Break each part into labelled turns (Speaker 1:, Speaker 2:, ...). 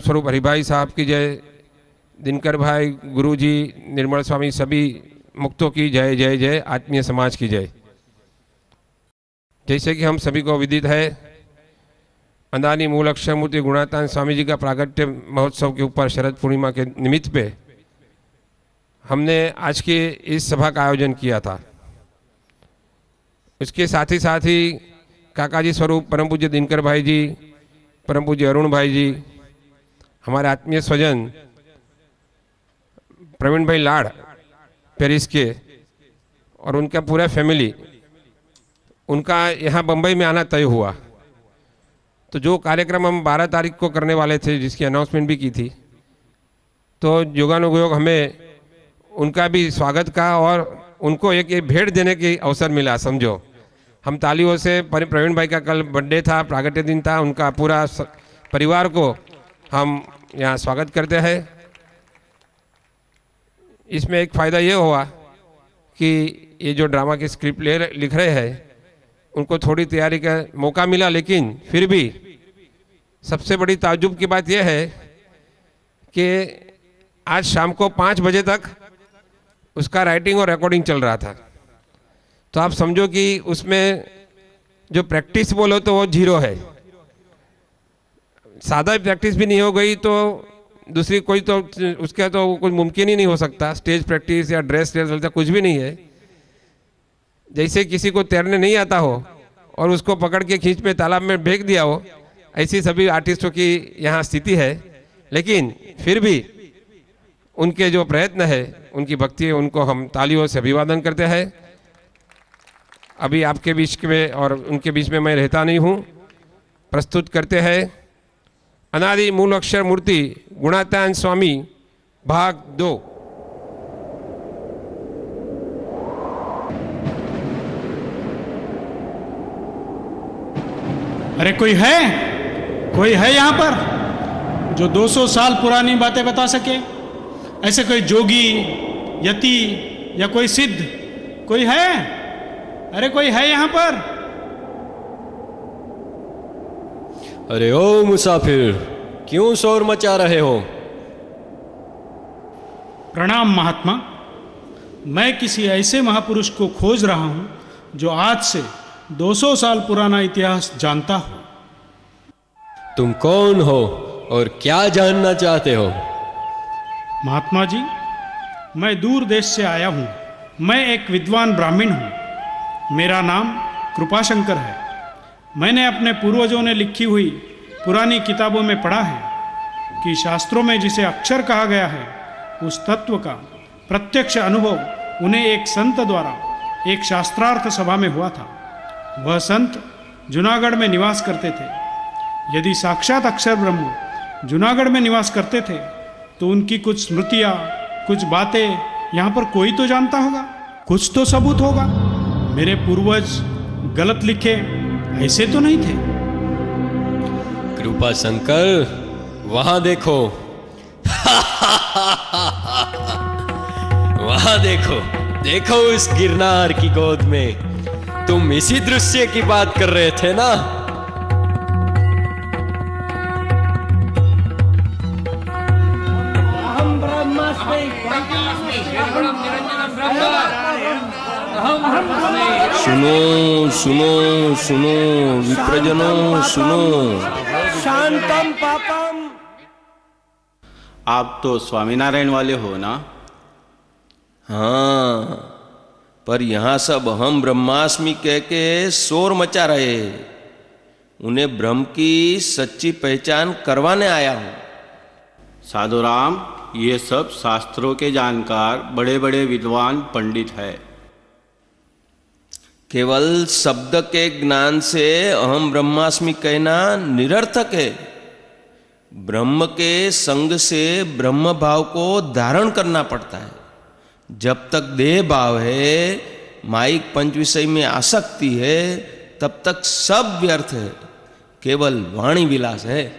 Speaker 1: स्वरूप हरिभाई साहब की जय। दिनकर भाई गुरु जी निर्मल स्वामी सभी मुक्तों की जय जय जय। आत्मीय समाज की जय। जैसे कि हम सभी को विदित है, अंदानी मूल अक्षर मूर्ति गुणातान स्वामी जी का प्रागट्य महोत्सव के ऊपर शरद पूर्णिमा के निमित्त पे हमने आज की इस सभा का आयोजन किया था। इसके साथ ही साथ ही काका जी स्वरूप परम पूज्य दिनकर भाई जी परम पूज्य अरुण भाई जी हमारे आत्मीय स्वजन प्रवीण भाई लाड़, पेरिस के, और उनका पूरा फैमिली उनका यहाँ बम्बई में आना तय हुआ। तो जो कार्यक्रम हम 12 तारीख को करने वाले थे, जिसकी अनाउंसमेंट भी की थी तो योगानुयोग हमें उनका भी स्वागत का और उनको एक ये भेंट देने की अवसर मिला, समझो। हम तालियों से प्रवीण भाई का कल बर्थडे था, प्रागट्य दिन था, उनका पूरा परिवार को हम यहाँ स्वागत करते हैं। इसमें एक फ़ायदा ये हुआ कि ये जो ड्रामा की स्क्रिप्ट ले लिख रहे हैं, उनको थोड़ी तैयारी का मौका मिला, लेकिन फिर भी सबसे बड़ी ताजुब की बात यह है कि आज शाम को पाँच बजे तक उसका राइटिंग और रिकॉर्डिंग चल रहा था। तो आप समझो कि उसमें जो प्रैक्टिस बोलो तो वो ज़ीरो है। सादा प्रैक्टिस भी नहीं हो गई तो दूसरी कोई तो उसका तो कुछ मुमकिन ही नहीं हो सकता। स्टेज प्रैक्टिस या ड्रेस रिहर्सल कुछ भी नहीं है। जैसे किसी को तैरने नहीं आता हो और उसको पकड़ के खींच में तालाब में फेंक दिया हो, ऐसी सभी आर्टिस्टों की यहाँ स्थिति है। लेकिन फिर भी उनके जो प्रयत्न है, उनकी भक्ति है, उनको हम तालियों से अभिवादन करते हैं। अभी आपके बीच में और उनके बीच में मैं रहता नहीं हूँ। प्रस्तुत करते हैं। अनादि मूल अक्षर मूर्ति गुणातान स्वामी, भाग दो।
Speaker 2: अरे कोई है? कोई है यहाँ पर जो 200 साल पुरानी बातें बता सके? ऐसे कोई जोगी, यति या कोई सिद्ध? कोई है? अरे कोई है यहाँ पर?
Speaker 3: अरे ओ मुसाफिर क्यों शोर मचा रहे हो?
Speaker 2: प्रणाम महात्मा। मैं किसी ऐसे महापुरुष को खोज रहा हूँ जो आज से 200 साल पुराना इतिहास जानता हो।
Speaker 3: तुम कौन हो और क्या जानना चाहते हो?
Speaker 2: महात्मा जी मैं दूर देश से आया हूँ। मैं एक विद्वान ब्राह्मण हूँ। मेरा नाम कृपाशंकर है। मैंने अपने पूर्वजों ने लिखी हुई पुरानी किताबों में पढ़ा है कि शास्त्रों में जिसे अक्षर कहा गया है, उस तत्व का प्रत्यक्ष अनुभव उन्हें एक संत द्वारा, एक शास्त्रार्थ सभा में हुआ था। वह संत जूनागढ़ में निवास करते थे। यदि साक्षात अक्षर ब्रह्म जूनागढ़ में निवास करते थे तो उनकी कुछ स्मृतियाँ, कुछ बातें यहाँ पर कोई तो जानता होगा? कुछ तो सबूत होगा। मेरे पूर्वज गलत लिखे ऐसे तो नहीं थे।
Speaker 3: कृपा शंकर वहाँ देखो। वहाँ देखो। देखो उस गिरनार की गोद में। तुम इसी दृश्य की बात कर रहे थे ना? सुनो सुनो सुनो विप्रजनो सुनो।
Speaker 4: शांतम पापम।
Speaker 5: आप तो स्वामीनारायण वाले हो ना?
Speaker 3: हाँ पर यहाँ सब हम ब्रह्मास्मि कह के शोर मचा रहे। उन्हें ब्रह्म की सच्ची पहचान करवाने आया हूँ।
Speaker 5: साधु राम ये सब शास्त्रों के जानकार बड़े बड़े विद्वान पंडित है।
Speaker 3: केवल शब्द के ज्ञान से अहम ब्रह्मास्मि कहना निरर्थक है। ब्रह्म के संग से ब्रह्म भाव को धारण करना पड़ता है। जब तक देह भाव है, माइक पंच विषय में आसक्ति है, तब तक सब व्यर्थ है। केवल वाणी विलास है।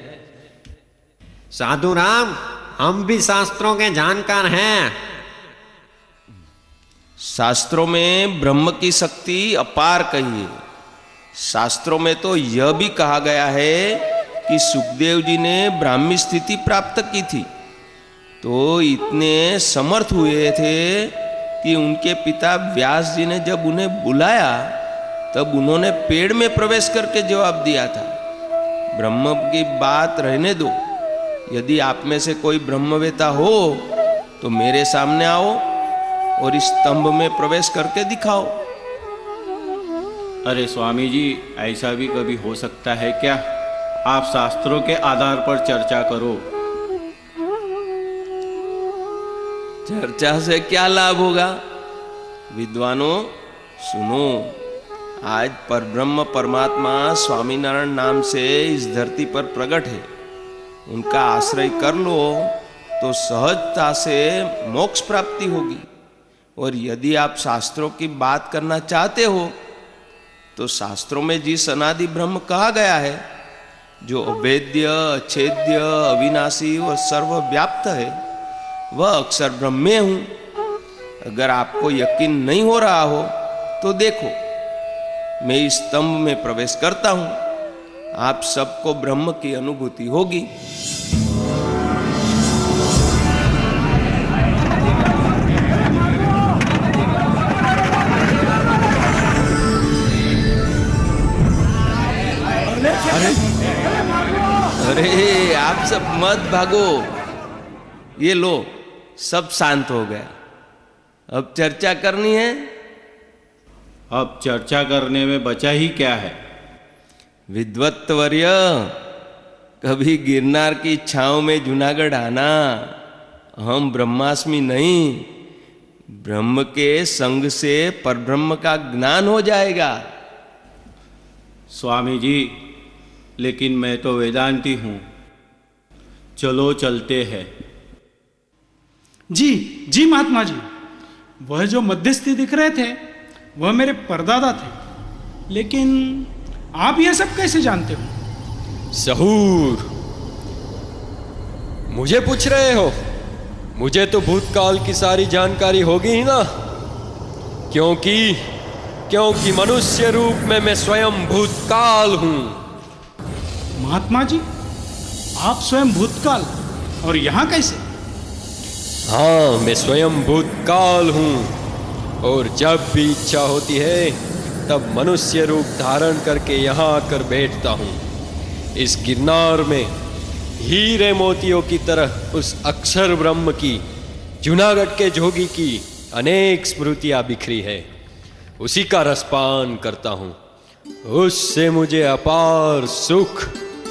Speaker 4: साधु राम, हम भी शास्त्रों के जानकार हैं।
Speaker 3: शास्त्रों में ब्रह्म की शक्ति अपार कही है। शास्त्रों में तो यह भी कहा गया है कि सुखदेव जी ने ब्राह्मी स्थिति प्राप्त की थी। तो इतने समर्थ हुए थे कि उनके पिता व्यास जी ने जब उन्हें बुलाया, तब उन्होंने पेड़ में प्रवेश करके जवाब दिया था, ब्रह्म की बात रहने दो। यदि आप में से कोई ब्रह्मवेता हो तो मेरे सामने आओ। और इस स्तंभ में प्रवेश करके दिखाओ।
Speaker 5: अरे स्वामी जी ऐसा भी कभी हो सकता है क्या? आप शास्त्रों के आधार पर चर्चा करो।
Speaker 3: चर्चा से क्या लाभ होगा? विद्वानों सुनो। आज पर ब्रह्म परमात्मा स्वामीनारायण नाम से इस धरती पर प्रकट है। उनका आश्रय कर लो तो सहजता से मोक्ष प्राप्ति होगी। और यदि आप शास्त्रों की बात करना चाहते हो तो शास्त्रों में जिस अनादि ब्रह्म कहा गया है, जो अभेद्य अच्छेद्य अविनाशी व सर्वव्याप्त है, वह अक्षर ब्रह्मे हूँ। अगर आपको यकीन नहीं हो रहा हो तो देखो, मैं इस स्तंभ में प्रवेश करता हूँ। आप सबको ब्रह्म की अनुभूति होगी। अरे आप सब मत भागो। ये लो सब शांत हो गया अब चर्चा करनी है।
Speaker 5: अब चर्चा करने में बचा ही क्या है?
Speaker 3: विद्वत्वर्य कभी गिरनार की छांव में जूनागढ़ आना हम ब्रह्मास्मि नहीं। ब्रह्म के संग से परब्रह्म का ज्ञान हो जाएगा।
Speaker 5: स्वामी जी लेकिन मैं तो वेदांती हूँ। चलो चलते हैं।
Speaker 2: जी जी महात्मा जी। वह जो मध्यस्थी दिख रहे थे वह मेरे परदादा थे। लेकिन आप यह सब कैसे जानते हो?
Speaker 6: सहूर मुझे पूछ रहे हो? मुझे तो भूतकाल की सारी जानकारी होगी ही ना। क्योंकि क्योंकि मनुष्य रूप में मैं स्वयं भूतकाल हूँ।
Speaker 2: महात्मा जी, आप स्वयं भूतकाल, और यहाँ कैसे?
Speaker 6: हाँ मैं स्वयं भूतकाल हूँ। और जब भी इच्छा होती है, तब मनुष्य रूप धारण करके यहाँ आकर बैठता हूँ। इस गिरनार में हीरे मोतियों की तरह उस अक्षर ब्रह्म की, जूनागढ़ के जोगी की अनेक स्मृतियाँ बिखरी है। उसी का रसपान करता हूँ। उससे मुझे अपार सुख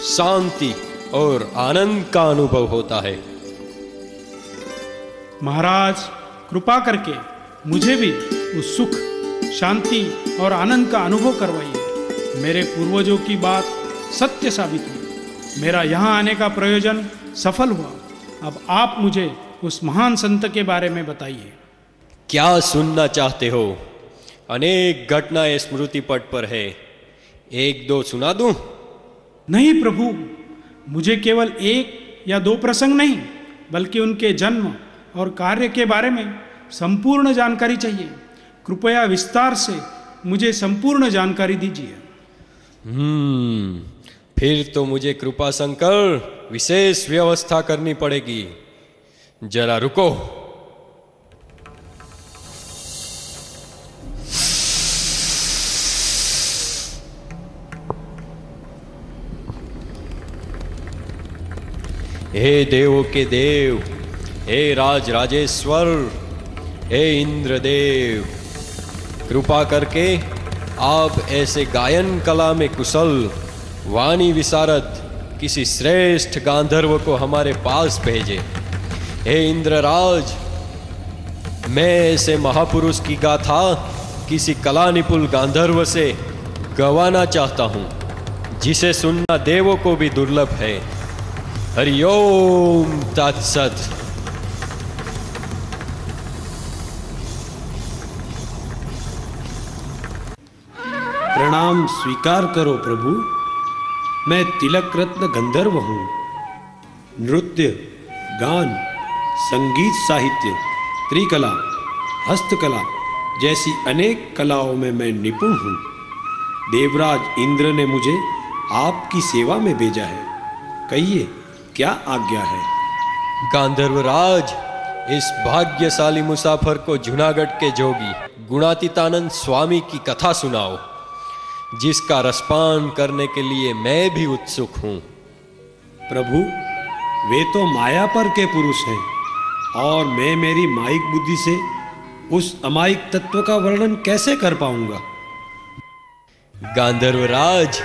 Speaker 6: शांति और आनंद का अनुभव होता है।
Speaker 2: महाराज कृपा करके मुझे भी उस सुख शांति और आनंद का अनुभव करवाइए। मेरे पूर्वजों की बात सत्य साबित हुई। मेरा यहाँ आने का प्रयोजन सफल हुआ। अब आप मुझे उस महान संत के बारे में बताइए।
Speaker 6: क्या सुनना चाहते हो? अनेक घटनाएँ स्मृति पट पर है। एक दो सुना दूँ?
Speaker 2: नहीं प्रभु, मुझे केवल एक या दो प्रसंग नहीं, बल्कि उनके जन्म और कार्य के बारे में संपूर्ण जानकारी चाहिए। कृपया विस्तार से मुझे संपूर्ण जानकारी दीजिए।
Speaker 6: हम्म फिर तो मुझे कृपा शंकर विशेष व्यवस्था करनी पड़ेगी। जरा रुको। हे देवों के देव, हे राज राजेश्वर, हे इंद्रदेव, कृपा करके आप ऐसे गायन कला में कुशल, वाणी विशारद, किसी श्रेष्ठ गांधर्व को हमारे पास भेजे। हे इंद्रराज, मैं ऐसे महापुरुष की गाथा किसी कला निपुल गांधर्व से गवाना चाहता हूँ, जिसे सुनना देवों को भी दुर्लभ है। हरिओम तत्सत
Speaker 7: प्रणाम स्वीकार करो प्रभु, मैं तिलक रत्न गंधर्व हूँ। नृत्य, गान, संगीत साहित्य, त्रिकला, हस्तकला जैसी अनेक कलाओं में मैं निपुण हूँ। देवराज इंद्र ने मुझे आपकी सेवा में भेजा है। कहिए क्या आज्ञा है?
Speaker 6: गांधर्वराज इस भाग्यशाली मुसाफर को जूनागढ़ के जोगी गुणातीतानंद स्वामी की कथा सुनाओ जिसका रसपान करने के लिए मैं भी उत्सुक हूँ।
Speaker 7: प्रभु वे तो माया पर के पुरुष हैं और मैं मेरी माइक बुद्धि से उस अमायिक तत्व का वर्णन कैसे कर पाऊँगा?
Speaker 6: गांधर्वराज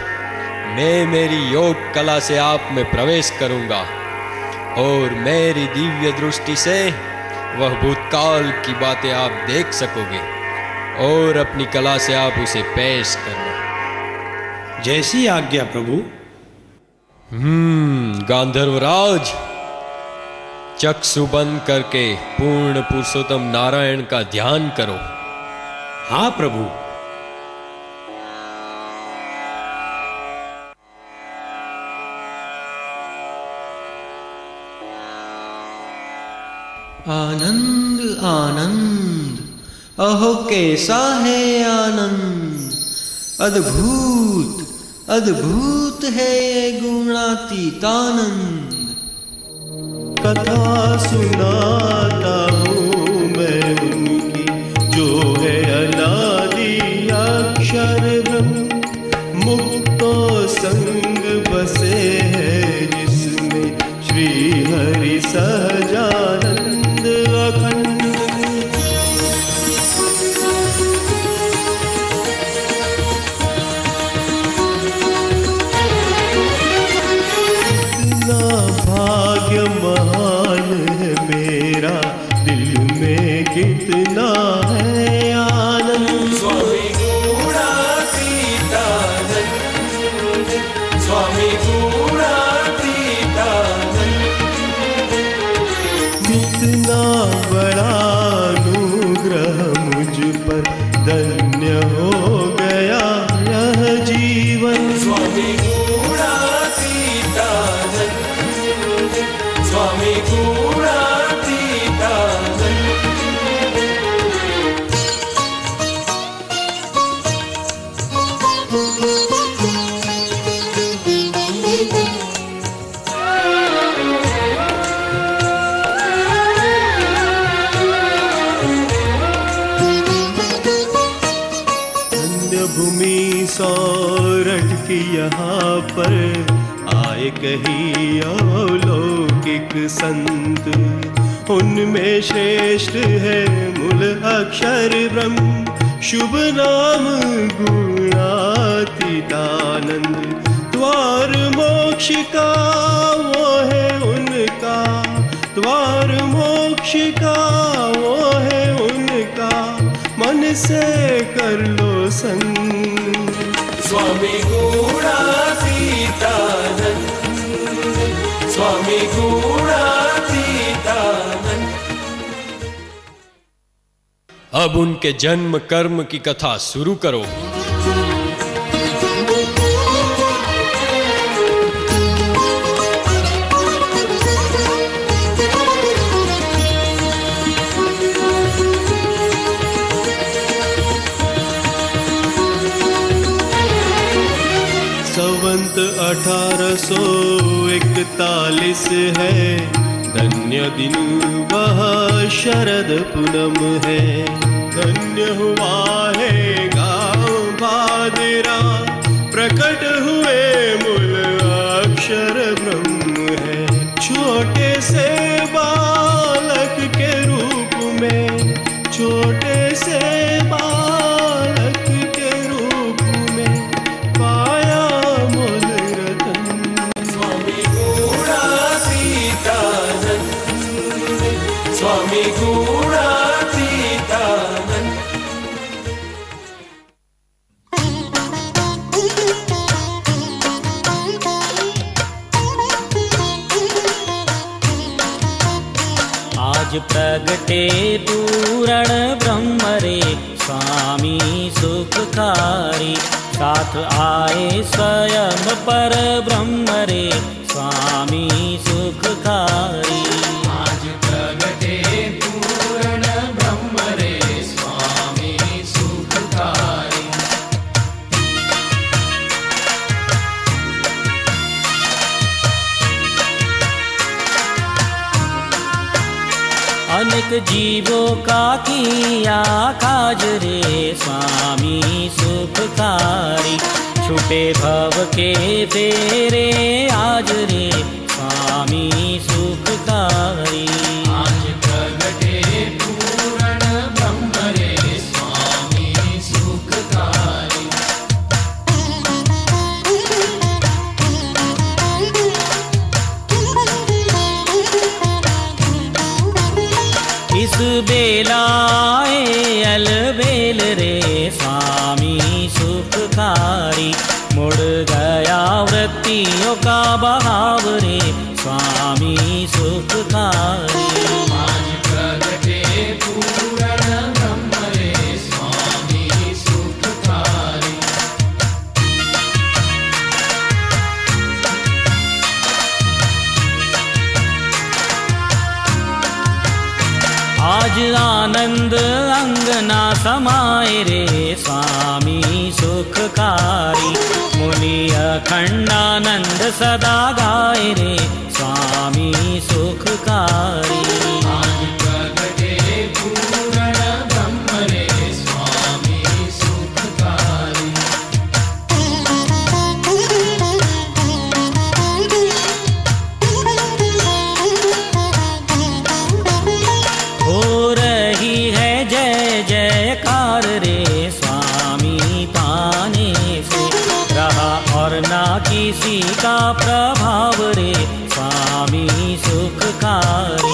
Speaker 6: मैं मेरी योग कला से आप में प्रवेश करूँगा। और मेरी दिव्य दृष्टि से वह भूतकाल की बातें आप देख सकोगे और अपनी कला से आप उसे पेश करना
Speaker 7: जैसी आज्ञा प्रभु।
Speaker 6: हम्म गांधर्वराज चक्षु बंद करके पूर्ण पुरुषोत्तम नारायण का ध्यान करो।
Speaker 7: हाँ प्रभु।
Speaker 4: आनंद आनंद। अहो कैसा है आनंद? अद्भुत अद्भुत है ये गुणातीतानंद।
Speaker 8: कथा सुनाता कही अलौकिक संत। उनमें श्रेष्ठ है मूल अक्षर ब्रह्म। शुभ नाम गुणातीतानंद द्वार मोक्ष का वो है उनका। द्वार मोक्ष का वो है उनका। मन से कर लो संग।
Speaker 3: स्वामी गुणातीतानंद
Speaker 6: अब उनके जन्म कर्म की कथा शुरू करो।
Speaker 8: संवंत अठारह सौ इकतालीस है। धन्य दिन वह शरद पूनम है। धन्य हुआ है गाँव बादरा प्रकट हुए मूल अक्षर ब्रह्म है। छोटे
Speaker 9: पूरण ब्रह्म रे स्वामी सुखकारी। साथ आए स्वयं पर ब्रह्म रे स्वामी सुखकारी जीवों का किया काज रे स्वामी सुखकारी। छुपे भव के तेरे आज रे स्वामी सुखकारी।
Speaker 10: बहारे स्वामी सुखकारी।
Speaker 9: अंगना समाए रे स्वामी सुखकारी। मुनि अखंडानंद सदा गाए रे स्वामी सुखकारी का प्रभाव रे स्वामी सुखकारी।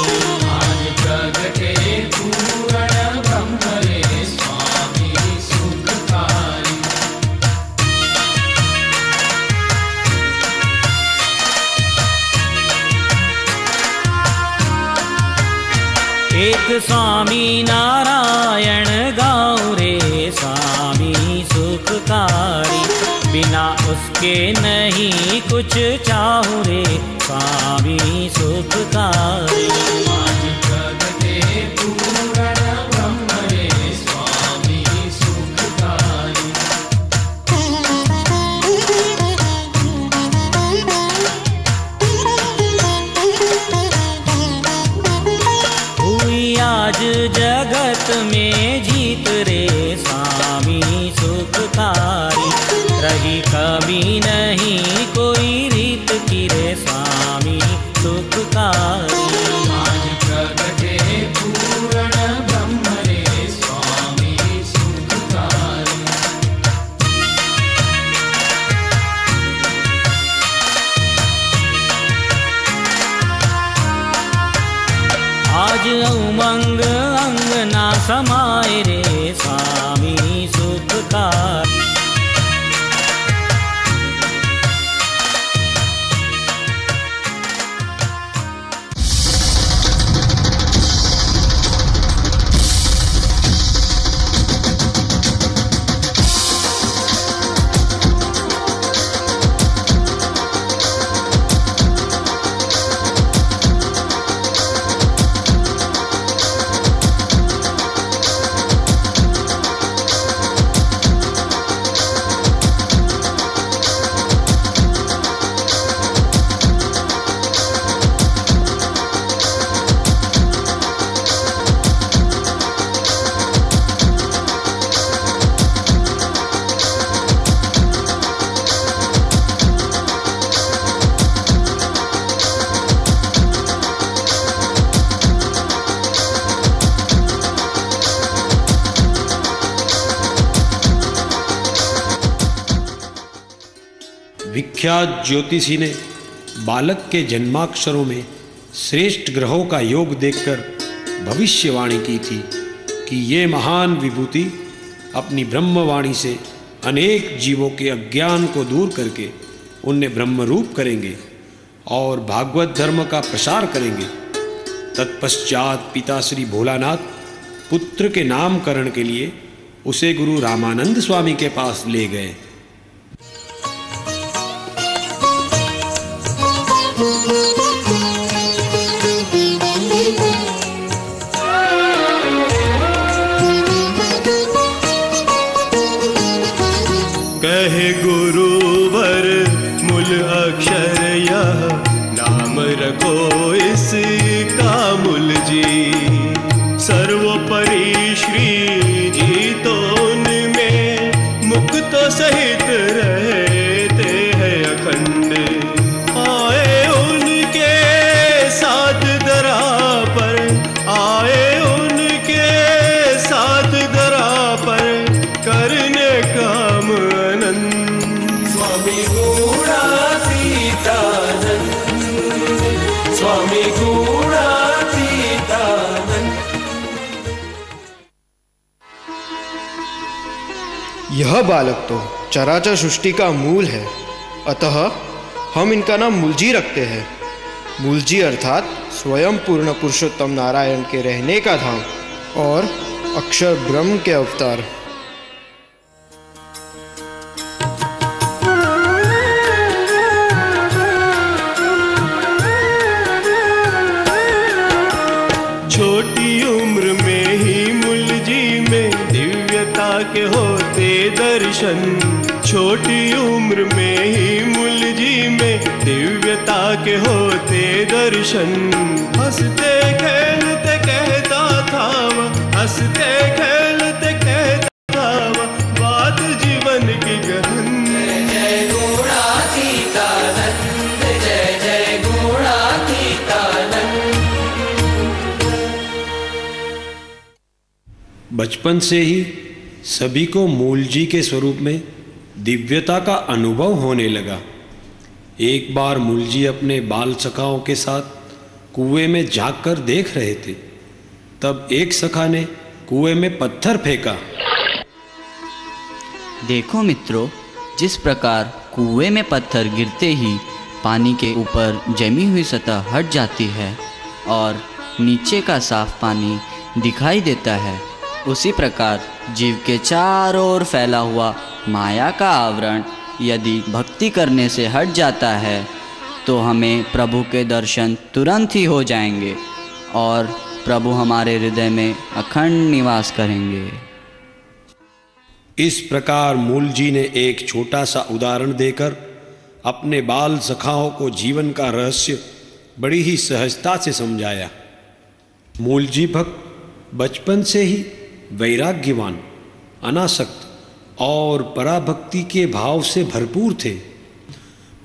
Speaker 10: आज प्रगटे पूरण ब्रह्म रे स्वामी सुखकारी।
Speaker 9: एक स्वामी नारायण गाँव रे स्वामी सुखकारी। बिना उसके नहीं कुछ चाहू रे स्वामी सुखकारी समाए रे स्वामी सुखकारी
Speaker 7: विख्यात ज्योतिषी ने बालक के जन्माक्षरों में श्रेष्ठ ग्रहों का योग देखकर भविष्यवाणी की थी कि ये महान विभूति अपनी ब्रह्मवाणी से अनेक जीवों के अज्ञान को दूर करके उन्हें ब्रह्मरूप करेंगे और भागवत धर्म का प्रसार करेंगे। तत्पश्चात पिता श्री भोलानाथ पुत्र के नामकरण के लिए उसे गुरु रामानंद स्वामी के पास ले गए।
Speaker 8: सर्वोपरि श्री जी तो उनमें मुक्त सहित
Speaker 11: यह बालक तो चराचर सृष्टि का मूल है। अतः हम इनका नाम मूलजी रखते हैं। मूलजी अर्थात स्वयं पूर्ण पुरुषोत्तम नारायण के रहने का धाम और अक्षर ब्रह्म के अवतार।
Speaker 8: दर्शन। हँसते, खेलते, कहता था हँसते, खेलते, कहता था बात जीवन की गहन।
Speaker 10: जय गुणातीतानंद जय जय गुणातीतानंद
Speaker 7: बचपन से ही सभी को मूल जी के स्वरूप में दिव्यता का अनुभव होने लगा। एक बार मुलजी अपने बाल सखाओं के साथ कुएँ में झाँक कर देख रहे थे। तब एक सखा ने कुएँ में पत्थर फेंका।
Speaker 9: देखो मित्रों, जिस प्रकार कुएँ में पत्थर गिरते ही पानी के ऊपर जमी हुई सतह हट जाती है और नीचे का साफ़ पानी दिखाई देता है, उसी प्रकार जीव के चारों ओर फैला हुआ माया का आवरण यदि भक्ति करने से हट जाता है तो हमें प्रभु के दर्शन तुरंत ही हो जाएँगे और प्रभु हमारे हृदय में अखंड निवास करेंगे।
Speaker 7: इस प्रकार मूल जी ने एक छोटा सा उदाहरण देकर अपने बाल सखाओं को जीवन का रहस्य बड़ी ही सहजता से समझाया। मूल जी भक्त, बचपन से ही वैराग्यवान, अनासक्त और पराभक्ति के भाव से भरपूर थे।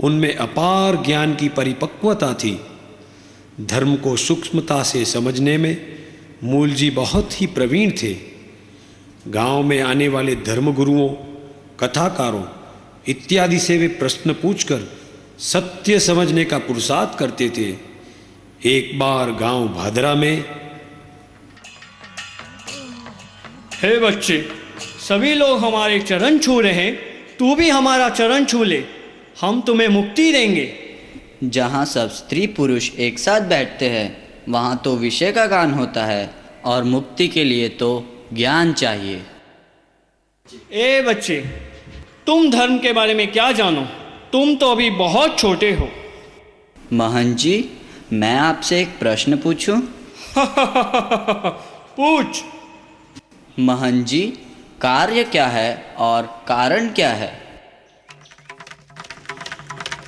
Speaker 7: उनमें अपार ज्ञान की परिपक्वता थी। धर्म को सूक्ष्मता से समझने में मूल जी बहुत ही प्रवीण थे। गाँव में आने वाले धर्मगुरुओं, कथाकारों इत्यादि से वे प्रश्न पूछकर सत्य समझने का पुरुषार्थ करते थे। एक बार गाँव भादरा में,
Speaker 12: हे बच्चे सभी लोग हमारे चरण छू रहे हैं तू भी हमारा चरण छू ले। हम तुम्हें मुक्ति देंगे।
Speaker 9: जहाँ सब स्त्री पुरुष एक साथ बैठते हैं वहाँ तो विषय का गान होता है और मुक्ति के लिए तो ज्ञान चाहिए।
Speaker 12: ए बच्चे तुम धर्म के बारे में क्या जानो? तुम तो अभी बहुत छोटे हो।
Speaker 9: महन जी मैं आपसे एक प्रश्न पूछूँ?
Speaker 12: पूछ।
Speaker 9: महन जी कार्य क्या है और कारण क्या है?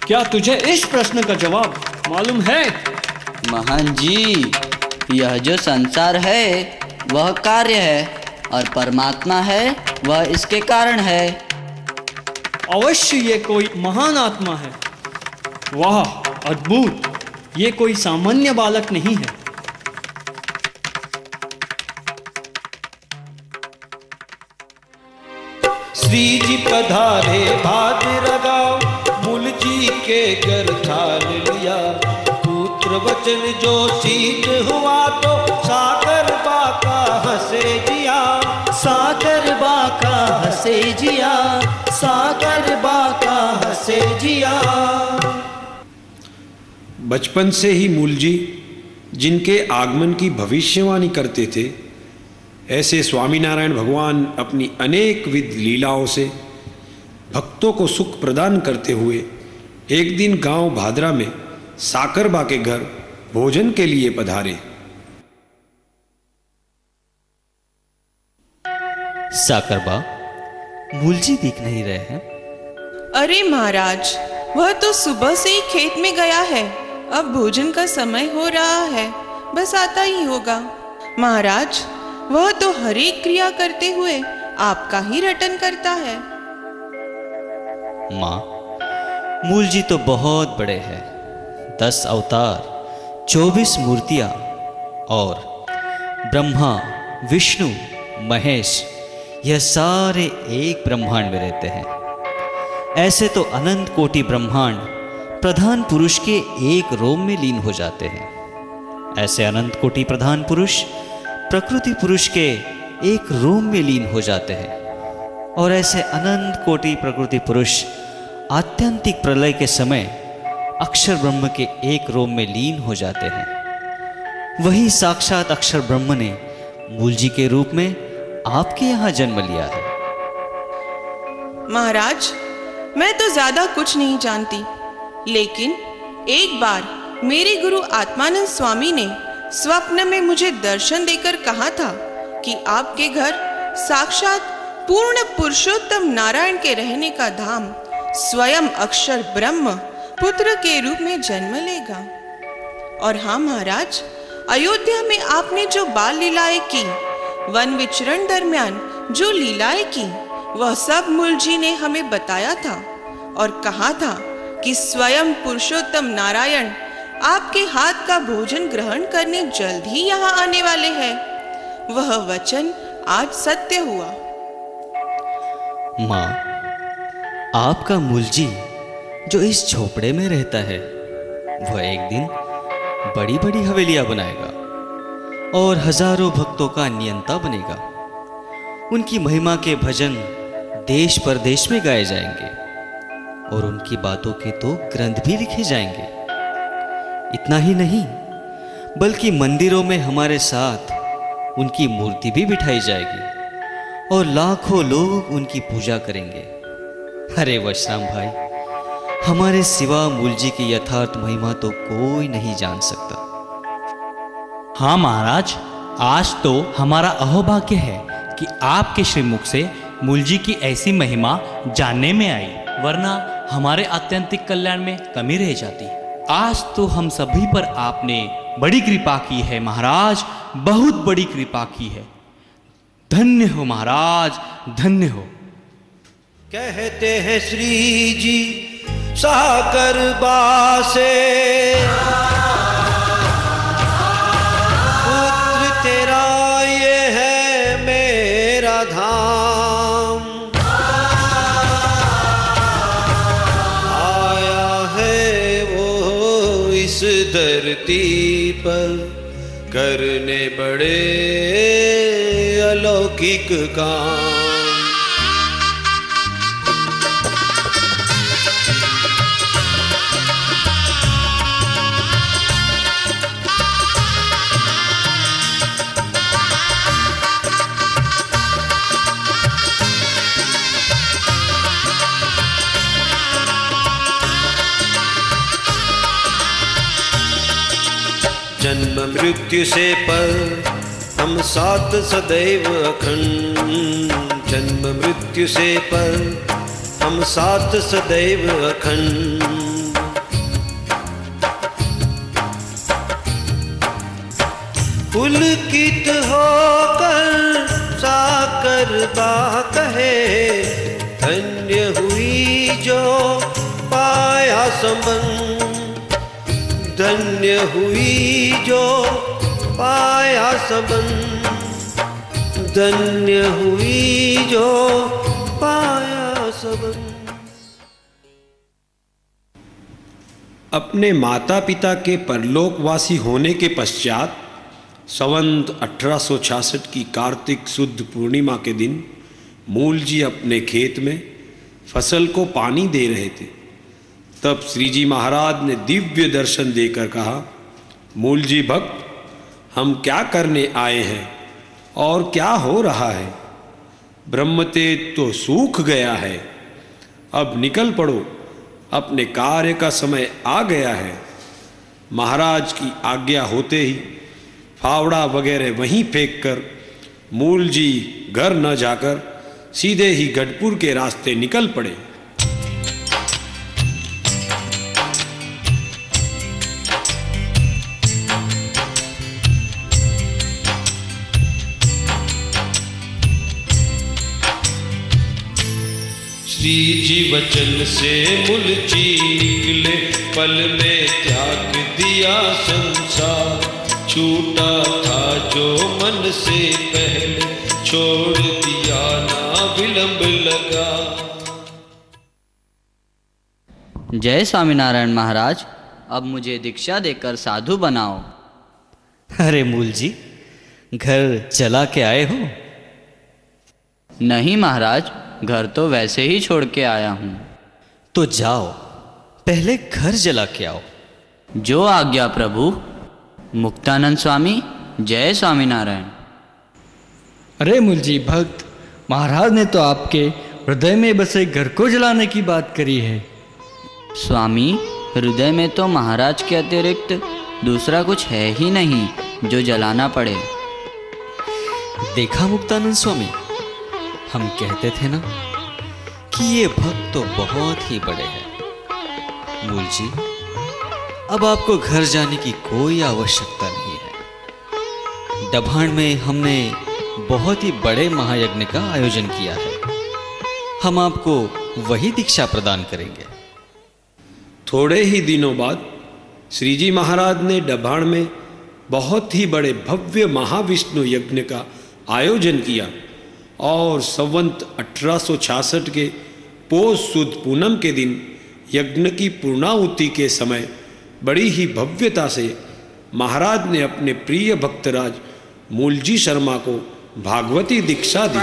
Speaker 12: क्या तुझे इस प्रश्न का जवाब मालूम है?
Speaker 9: महान जी यह जो संसार है वह कार्य है और परमात्मा है वह इसके कारण है।
Speaker 12: अवश्य ये कोई महान आत्मा है। वाह अद्भुत! ये कोई सामान्य बालक नहीं है।
Speaker 13: श्री जी पधारे भाग लगाओ मूल जी के घर ठान लिया। पुत्र वचन जो सीत हुआ तो सागर बाका हंसे जिया। सागर बाका हंसे जिया सागर बाका हंसे जिया।
Speaker 7: बचपन से ही मूल जी जिनके आगमन की भविष्यवाणी करते थे ऐसे स्वामीनारायण भगवान अपनी अनेक विध लीलाओं से भक्तों को सुख प्रदान करते हुए एक दिन गाँव भादरा में साकरबा के घर भोजन के लिए पधारे।
Speaker 14: साकरबा मूलजी दिख नहीं रहे हैं?
Speaker 15: अरे महाराज वह तो सुबह से ही खेत में गया है। अब भोजन का समय हो रहा है बस आता ही होगा। महाराज वह तो हर एक क्रिया करते हुए आपका ही रटन करता है।
Speaker 14: माँ मूल जी तो बहुत बड़े हैं। दस अवतार, चौबीस मूर्तियाँ और ब्रह्मा, विष्णु, महेश, यह सारे एक ब्रह्मांड में रहते हैं। ऐसे तो अनंत कोटि ब्रह्मांड प्रधान पुरुष के एक रोम में लीन हो जाते हैं। ऐसे अनंत कोटि प्रधान पुरुष प्रकृति पुरुष के एक रोम में लीन हो जाते हैं। और ऐसे अनंत कोटि प्रकृति पुरुष आत्यंतिक प्रलय के समय अक्षर ब्रह्म के एक रोम में लीन हो जाते हैं। वही साक्षात अक्षर ब्रह्म ने मूल जी के रूप में आपके यहाँ जन्म लिया है।
Speaker 15: महाराज, मैं तो ज़्यादा कुछ नहीं जानती, लेकिन एक बार मेरे गुरु आत्मानंद स्वामी ने स्वप्न में मुझे दर्शन देकर कहा था कि आपके घर साक्षात पूर्ण पुरुषोत्तम नारायण के रहने का धाम स्वयं अक्षर ब्रह्म पुत्र के रूप में जन्म लेगा। और हाँ महाराज, अयोध्या में आपने जो बाल लीलाएँ की, वन विचरण दरमियान जो लीलाएँ की, वह सब मूल जी ने हमें बताया था और कहा था कि स्वयं पुरुषोत्तम नारायण आपके हाथ का भोजन ग्रहण करने जल्द ही यहाँ आने वाले हैं। वह वचन आज सत्य हुआ।
Speaker 14: माँ, आपका मूल जी जो इस झोपड़े में रहता है, वह एक दिन बड़ी बड़ी हवेलियाँ बनाएगा और हज़ारों भक्तों का नियंता बनेगा। उनकी महिमा के भजन देश परदेश में गाए जाएँगे और उनकी बातों के तो ग्रंथ भी लिखे जाएँगे। इतना ही नहीं, बल्कि मंदिरों में हमारे साथ उनकी मूर्ति भी बिठाई जाएगी और लाखों लोग उनकी पूजा करेंगे। अरे वशराम भाई, हमारे सिवा मूल जी की यथार्थ महिमा तो कोई नहीं जान सकता।
Speaker 16: हाँ महाराज, आज तो हमारा अहोभाग्य है कि आपके श्रीमुख से मूल जी की ऐसी महिमा जानने में आई, वरना हमारे आत्यंतिक कल्याण में कमी रह जाती। आज तो हम सभी पर आपने बड़ी कृपा की है, महाराज। बहुत बड़ी कृपा की है। धन्य हो, महाराज। धन्य हो।
Speaker 13: कहते हैं श्री जी साकर बासे। पर करने बड़े अलौकिक काम। मृत्यु से पर हम सात सदैव अखंड। जन्म मृत्यु से पर हम सात सदैव अखंड। धन्य हुई जो पाया संबंध धन्य हुई जो पाया संबंध
Speaker 7: अपने माता पिता के परलोकवासी होने के पश्चात, संवंत 1866 की कार्तिक शुद्ध पूर्णिमा के दिन मूल जी अपने खेत में फ़सल को पानी दे रहे थे। तब श्री जी महाराज ने दिव्य दर्शन देकर कहा मूल जी भक्त, हम क्या करने आए हैं और क्या हो रहा है? ब्रह्मतेज तो सूख गया है। अब निकल पड़ो, अपने कार्य का समय आ गया है। महाराज की आज्ञा होते ही फावड़ा वगैरह वहीं फेंक कर मूल जी घर न जाकर सीधे ही गढ़पुर के रास्ते निकल पड़े।
Speaker 13: श्री जी वचन से मुलची निकले पल में त्याग दिया संसार। छूटा था जो मन से पहले छोड़ दिया ना विलंब लगा।
Speaker 12: जय स्वामीनारायण महाराज अब मुझे दीक्षा देकर साधु बनाओ।
Speaker 14: अरे मूल जी घर चला के आए हो?
Speaker 12: नहीं महाराज घर तो वैसे ही छोड़ के आया हूँ।
Speaker 14: तो जाओ पहले घर जला के आओ।
Speaker 12: जो आज्ञा प्रभु मुक्तानंद स्वामी जय स्वामीनारायण।
Speaker 17: अरे मुलजी भक्त महाराज ने तो आपके हृदय में बसे घर को जलाने की बात करी है।
Speaker 12: स्वामी हृदय में तो महाराज के अतिरिक्त दूसरा कुछ है ही नहीं जो जलाना पड़े।
Speaker 14: देखा मुक्तानंद स्वामी हम कहते थे ना कि ये भक्त तो बहुत ही बड़े हैं। मूल जी अब आपको घर जाने की कोई आवश्यकता नहीं है। डभाण में हमने बहुत ही बड़े महायज्ञ का आयोजन किया है। हम आपको वही दीक्षा प्रदान करेंगे।
Speaker 7: थोड़े ही दिनों बाद श्री जी महाराज ने डभाण में बहुत ही बड़े भव्य महाविष्णु यज्ञ का आयोजन किया। और संवंत 1866 के पोष सुद पूनम के दिन यज्ञ की पूर्णाहुति के समय बड़ी ही भव्यता से महाराज ने अपने प्रिय भक्तराज मूलजी शर्मा को भागवती दीक्षा दी।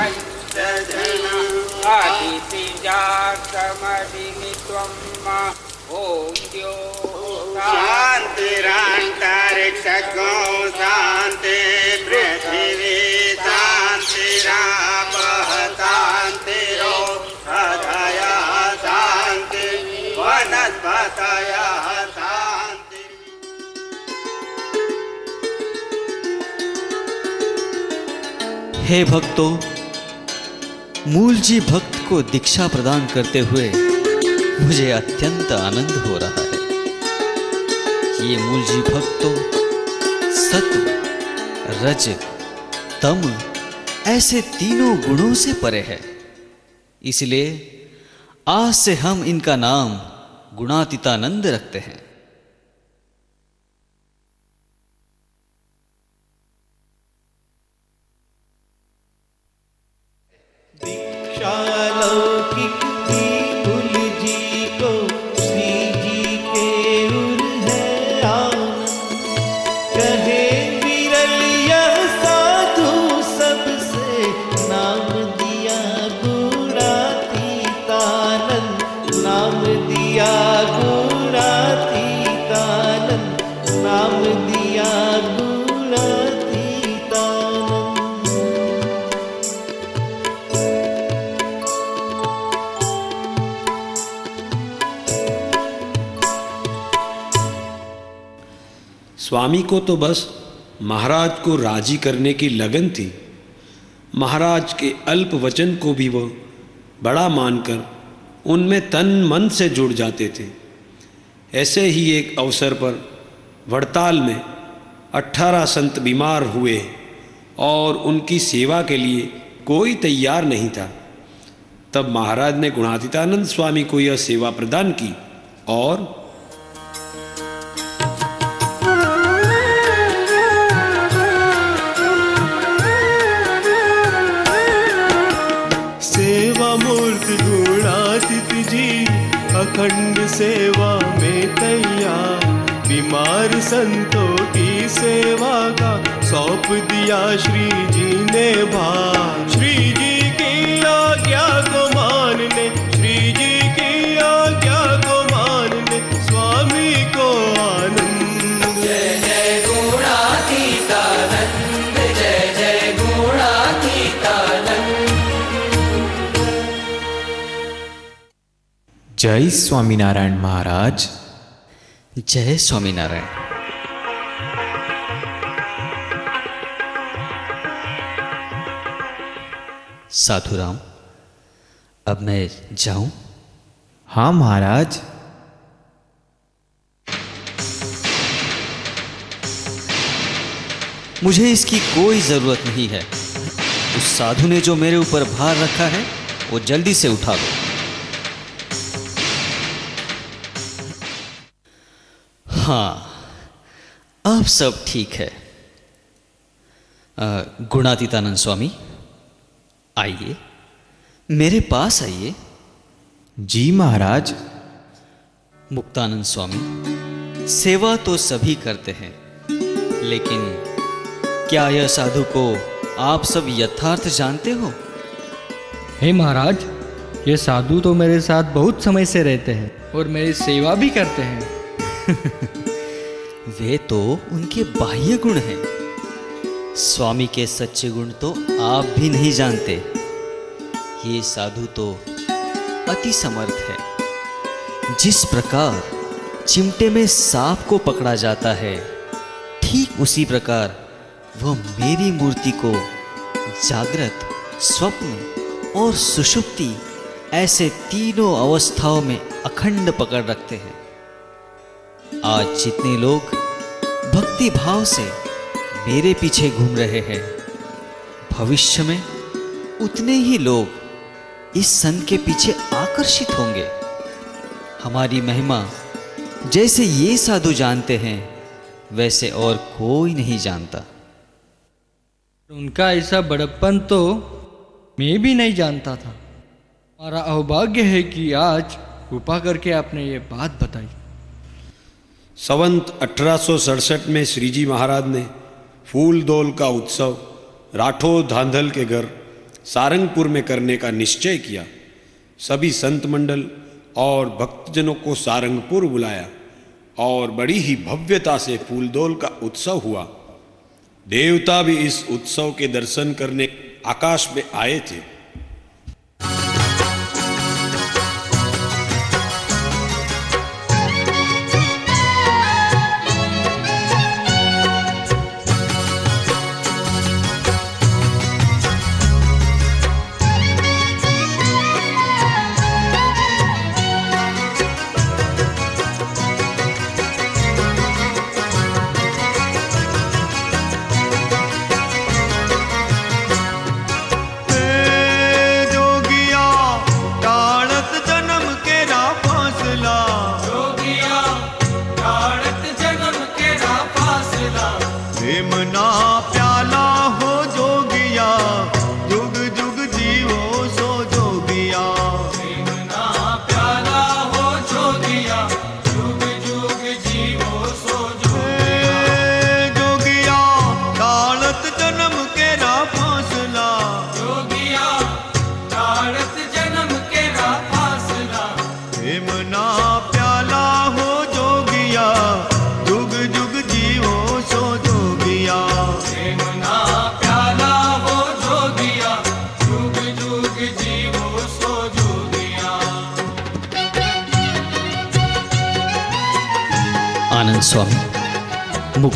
Speaker 18: द्यो शांति
Speaker 14: हे भक्तों मूल जी भक्त को दीक्षा प्रदान करते हुए मुझे अत्यंत आनंद हो रहा है ये मूल जी भक्त तो सत्व, रज, तम ऐसे तीनों गुणों से परे है। इसलिए आज से हम इनका नाम गुणातीतानंद रखते हैं।
Speaker 4: शालौकिक
Speaker 7: स्वामी को तो बस महाराज को राज़ी करने की लगन थी। महाराज के अल्प वचन को भी वह बड़ा मानकर उनमें तन मन से जुड़ जाते थे। ऐसे ही एक अवसर पर वड़ताल में अट्ठारह संत बीमार हुए और उनकी सेवा के लिए कोई तैयार नहीं था। तब महाराज ने गुणातीतानंद स्वामी को यह सेवा प्रदान की और
Speaker 8: गुणातीत जी, अखंड सेवा में तैयार। बीमार संतों की सेवा का सौंप दिया श्री जी ने भा श्री जी की आज्ञा को
Speaker 10: जय
Speaker 19: स्वामीनारायण महाराज।
Speaker 14: जय स्वामीनारायण। साधु राम अब मैं जाऊँ?
Speaker 19: हाँ महाराज।
Speaker 14: मुझे इसकी कोई ज़रूरत नहीं है। उस साधु ने जो मेरे ऊपर भार रखा है वो जल्दी से उठा दो हाँ अब सब ठीक है। गुणातीतानंद स्वामी आइए। मेरे पास आइए।
Speaker 19: जी महाराज।
Speaker 14: मुक्तानंद स्वामी सेवा तो सभी करते हैं लेकिन क्या यह साधु को आप सब यथार्थ जानते हो?
Speaker 17: हे महाराज ये साधु तो मेरे साथ बहुत समय से रहते हैं और मेरी सेवा भी करते हैं।
Speaker 14: वे तो उनके बाह्य गुण हैं। स्वामी के सच्चे गुण तो आप भी नहीं जानते। ये साधु तो अति समर्थ है। जिस प्रकार चिमटे में सांप को पकड़ा जाता है, ठीक उसी प्रकार वह मेरी मूर्ति को जागृत, स्वप्न और सुषुप्ति ऐसे तीनों अवस्थाओं में अखंड पकड़ रखते हैं। आज जितने लोग भक्ति भाव से मेरे पीछे घूम रहे हैं, भविष्य में उतने ही लोग इस संत के पीछे आकर्षित होंगे। हमारी महिमा जैसे ये साधु जानते हैं, वैसे और कोई नहीं जानता।
Speaker 17: उनका ऐसा बड़प्पन तो मैं भी नहीं जानता था। हमारा अहोभाग्य है कि आज कृपा करके आपने ये बात बताई।
Speaker 7: संवंत अठारह सौ सड़सठ में श्रीजी महाराज ने फूल दोल का उत्सव राठौर धांधल के घर सारंगपुर में करने का निश्चय किया। सभी संत मंडल और भक्तजनों को सारंगपुर बुलाया और बड़ी ही भव्यता से फूलदोल का उत्सव हुआ। देवता भी इस उत्सव के दर्शन करने आकाश में आए थे।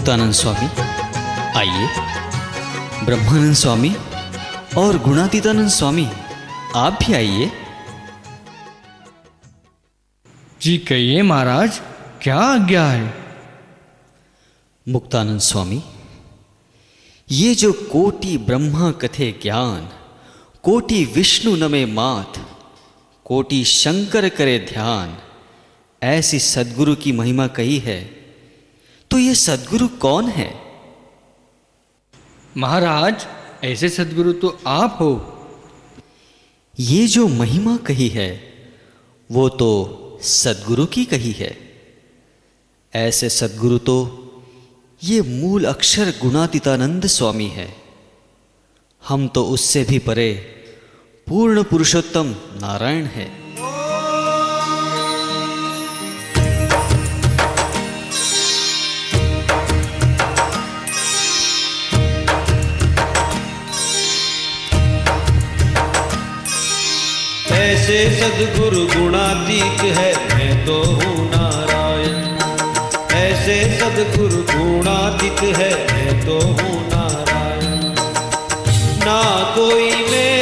Speaker 14: मुक्तानंद स्वामी आइए। ब्रह्मानंद स्वामी और गुणातीतानंद स्वामी आप भी आइए।
Speaker 17: जी कहिए महाराज क्या आज्ञा है?
Speaker 14: मुक्तानंद स्वामी ये जो कोटि ब्रह्मा कथे ज्ञान कोटि विष्णु नमे मात कोटि शंकर करे ध्यान ऐसी सदगुरु की महिमा कही है तो ये सदगुरु कौन है?
Speaker 17: महाराज ऐसे सदगुरु तो आप हो।
Speaker 14: ये जो महिमा कही है वो तो सदगुरु की कही है। ऐसे सदगुरु तो ये मूल अक्षर गुणातीतानंद स्वामी है। हम तो उससे भी परे पूर्ण पुरुषोत्तम नारायण है।
Speaker 13: ऐसे सदगुरु गुणातीत है, मैं तो हूँ नारायण। ऐसे सदगुरु गुणातीत है, मैं तो हूँ नारायण। ना कोई मेरे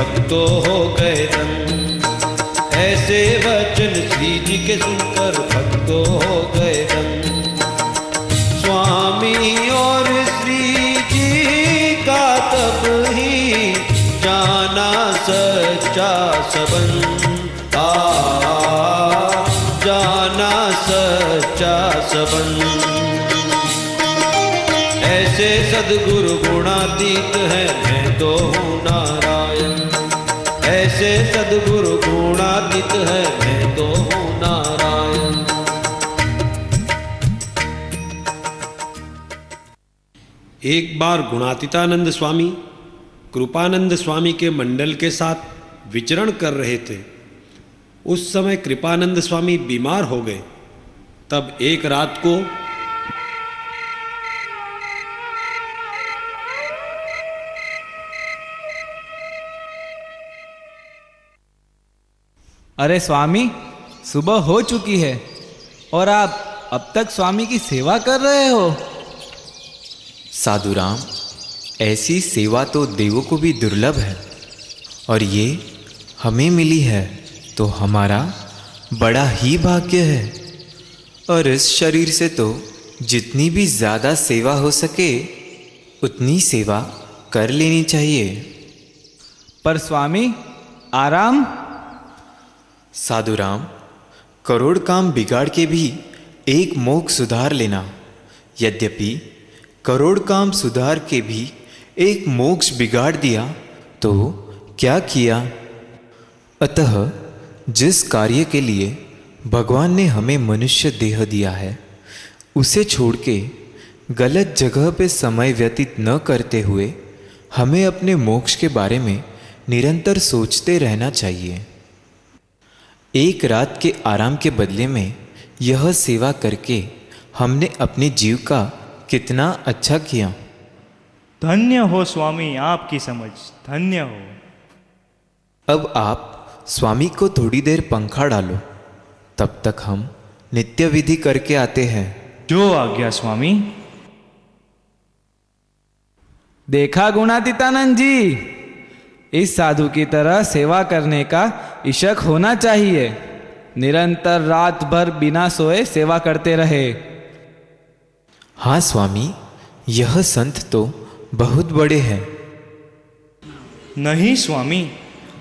Speaker 13: भक्तो हो गए तन ऐसे वचन श्री जी के सुनकर भक्तो हो गए दंग स्वामी और श्री जी का तब ही जाना सच्चा सबन आ जाना सच्चा सबन ऐसे सदगुरु गुणातीत है, मैं तो हूँ नारायण ऐसे सदगुरु गुणातीत है, मैं तो हूँ नारायण।
Speaker 7: एक बार गुणातीतानंद स्वामी, कृपानंद स्वामी के मंडल के साथ विचरण कर रहे थे। उस समय कृपानंद स्वामी बीमार हो गए। तब एक रात को
Speaker 20: अरे स्वामी सुबह हो चुकी है और आप अब तक स्वामी की सेवा कर रहे हो।
Speaker 19: साधु राम ऐसी सेवा तो देवों को भी दुर्लभ है और ये हमें मिली है तो हमारा बड़ा ही भाग्य है। और इस शरीर से तो जितनी भी ज़्यादा सेवा हो सके उतनी सेवा कर लेनी चाहिए।
Speaker 20: पर स्वामी आराम
Speaker 19: साधुराम, करोड़ काम बिगाड़ के भी एक मोख सुधार लेना। यद्यपि करोड़ काम सुधार के भी एक मोक्ष बिगाड़ दिया तो क्या किया? अतः जिस कार्य के लिए भगवान ने हमें मनुष्य देह दिया है, उसे छोड़ के गलत जगह पे समय व्यतीत न करते हुए हमें अपने मोक्ष के बारे में निरंतर सोचते रहना चाहिए। एक रात के आराम के बदले में यह सेवा करके हमने अपने जीव का कितना अच्छा किया।
Speaker 21: धन्य हो स्वामी आपकी समझ। धन्य हो।
Speaker 19: अब आप स्वामी को थोड़ी देर पंखा डालो। तब तक हम नित्य विधि करके आते हैं।
Speaker 21: जो आज्ञा स्वामी।
Speaker 20: देखा गुणातीतानंद जी। इस साधु की तरह सेवा करने का इशक होना चाहिए। निरंतर रात भर बिना सोए सेवा करते रहे।
Speaker 19: हाँ स्वामी यह संत तो बहुत बड़े हैं।
Speaker 21: नहीं स्वामी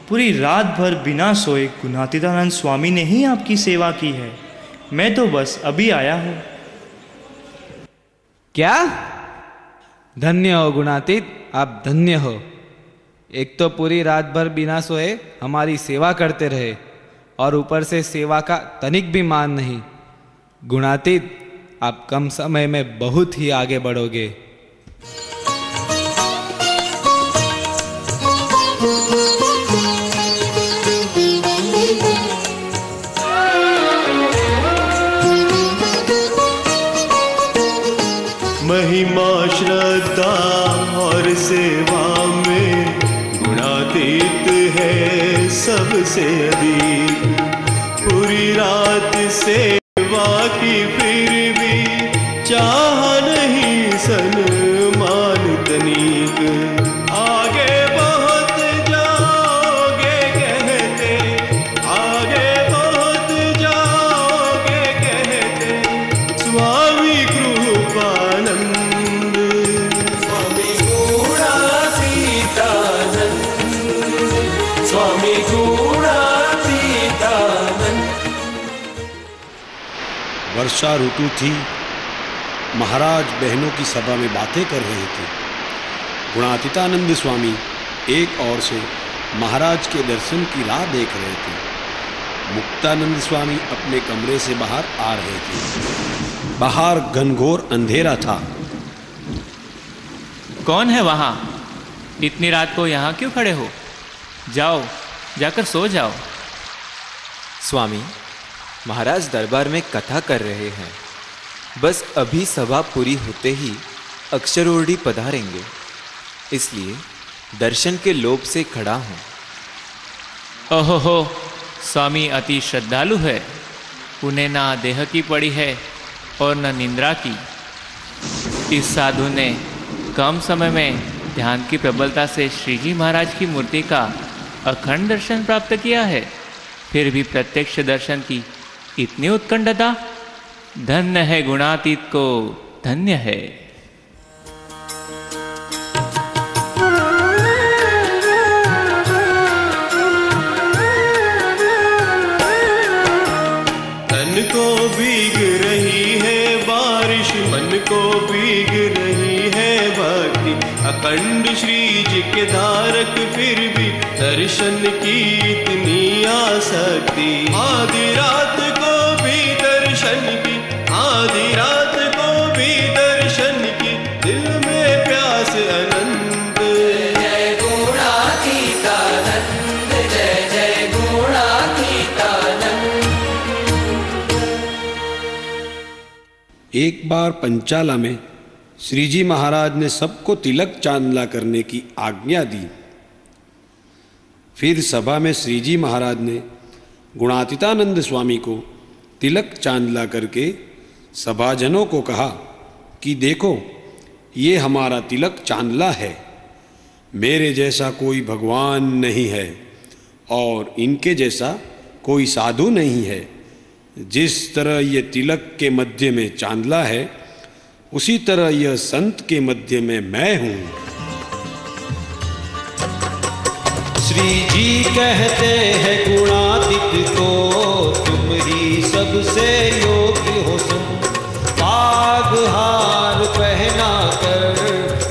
Speaker 21: पूरी रात भर बिना सोए गुणातीतानंद स्वामी ने ही आपकी सेवा की है। मैं तो बस अभी आया हूँ।
Speaker 20: क्या? धन्य हो गुणातीत आप धन्य हो। एक तो पूरी रात भर बिना सोए हमारी सेवा करते रहे और ऊपर से सेवा का तनिक भी मान नहीं। गुणातीत, आप कम समय में बहुत ही आगे बढ़ोगे।
Speaker 8: महिमा, श्रद्धा और सेवा है सबसे अधिक। पूरी रात सेवा की
Speaker 7: वर्षा ऋतु थी। महाराज बहनों की सभा में बातें कर रहे थे। गुणातीतानंद स्वामी एक ओर से महाराज के दर्शन की राह देख रहे थे। मुक्तानंद स्वामी अपने कमरे से बाहर आ रहे थे। बाहर घनघोर अंधेरा था।
Speaker 22: कौन है वहाँ? इतनी रात को यहाँ क्यों खड़े हो? जाओ जाकर सो जाओ।
Speaker 19: स्वामी महाराज दरबार में कथा कर रहे हैं। बस अभी सभा पूरी होते ही अक्षर अक्षरोड़ी पधारेंगे। इसलिए दर्शन के लोभ से खड़ा हूँ।
Speaker 22: ओहो स्वामी अति श्रद्धालु है। उन्हें ना देह की पड़ी है और न निंद्रा की। इस साधु ने कम समय में ध्यान की प्रबलता से श्रीजी महाराज की मूर्ति का अखंड दर्शन प्राप्त किया है। फिर भी प्रत्यक्ष दर्शन की इतनी उत्कंठता? धन्य है गुणातीत को, धन्य है।
Speaker 8: तन को भीग रही है बारिश, मन को भीग रही है भक्ति। अखंड श्री जी के धारक फिर भी दर्शन की इतनी आसक्ति। आधी रात दर्शन की आधी रात को भी दर्शन की दिल में प्यास अनंत
Speaker 10: जय गुणातीतानंद जय जय गुणातीतानंद
Speaker 7: एक बार पंचाला में श्री जी महाराज ने सबको तिलक चांदला करने की आज्ञा दी। फिर सभा में श्री जी महाराज ने गुणातीतानंद स्वामी को तिलक चांदला करके सभाजनों को कहा कि देखो, ये हमारा तिलक चांदला है। मेरे जैसा कोई भगवान नहीं है और इनके जैसा कोई साधु नहीं है। जिस तरह ये तिलक के मध्य में चांदला है, उसी तरह यह संत के मध्य में मैं हूँ।
Speaker 13: श्री जी कहते हैं गुणातीत को सबसे योग्य हो संत पाग हार पहना कर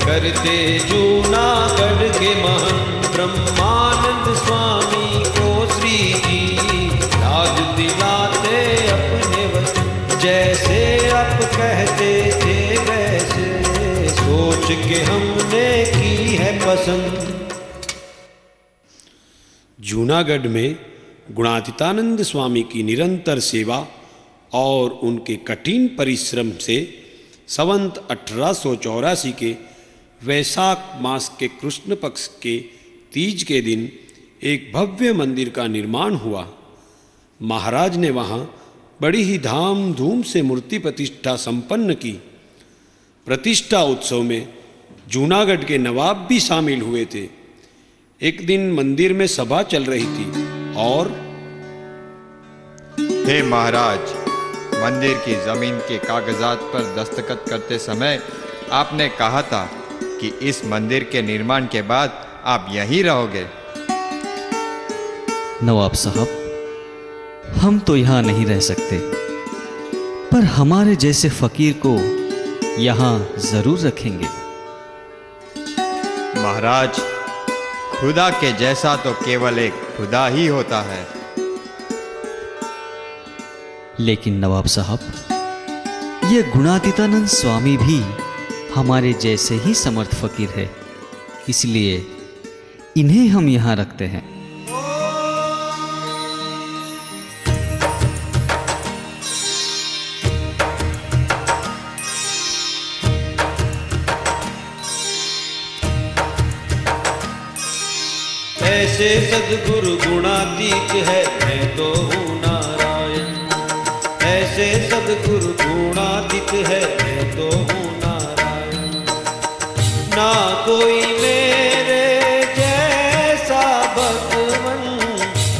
Speaker 13: करते जूनागढ़ के महन ब्रह्मानंद स्वामी को श्री जी याद दिलाते अपने वचन। जैसे आप कहते थे वैसे सोच के हमने की है पसंद।
Speaker 7: जूनागढ़ में गुणातीतानंद स्वामी की निरंतर सेवा और उनके कठिन परिश्रम से संवंत अठारह सौ चौरासी के वैशाख मास के कृष्ण पक्ष के तीज के दिन एक भव्य मंदिर का निर्माण हुआ। महाराज ने वहाँ बड़ी ही धाम धूम से मूर्ति प्रतिष्ठा संपन्न की। प्रतिष्ठा उत्सव में जूनागढ़ के नवाब भी शामिल हुए थे। एक दिन मंदिर में सभा चल रही थी। और
Speaker 23: हे महाराज मंदिर की ज़मीन के कागजात पर दस्तखत करते समय आपने कहा था कि इस मंदिर के निर्माण के बाद आप यहीं रहोगे।
Speaker 14: नवाब साहब हम तो यहाँ नहीं रह सकते पर हमारे जैसे फकीर को यहाँ ज़रूर रखेंगे।
Speaker 23: महाराज खुदा के जैसा तो केवल एक खुदा ही होता है।
Speaker 14: लेकिन नवाब साहब यह गुणातीतानंद स्वामी भी हमारे जैसे ही समर्थ फकीर है, इसलिए इन्हें हम यहाँ रखते हैं।
Speaker 13: ऐसे सदगुरु गुणातीत है, मैं तो हूँ नारायण। ऐसे सदगुरु गुणातीत है, मैं तो हूँ नारायण। ना कोई मेरे जैसा भगवन,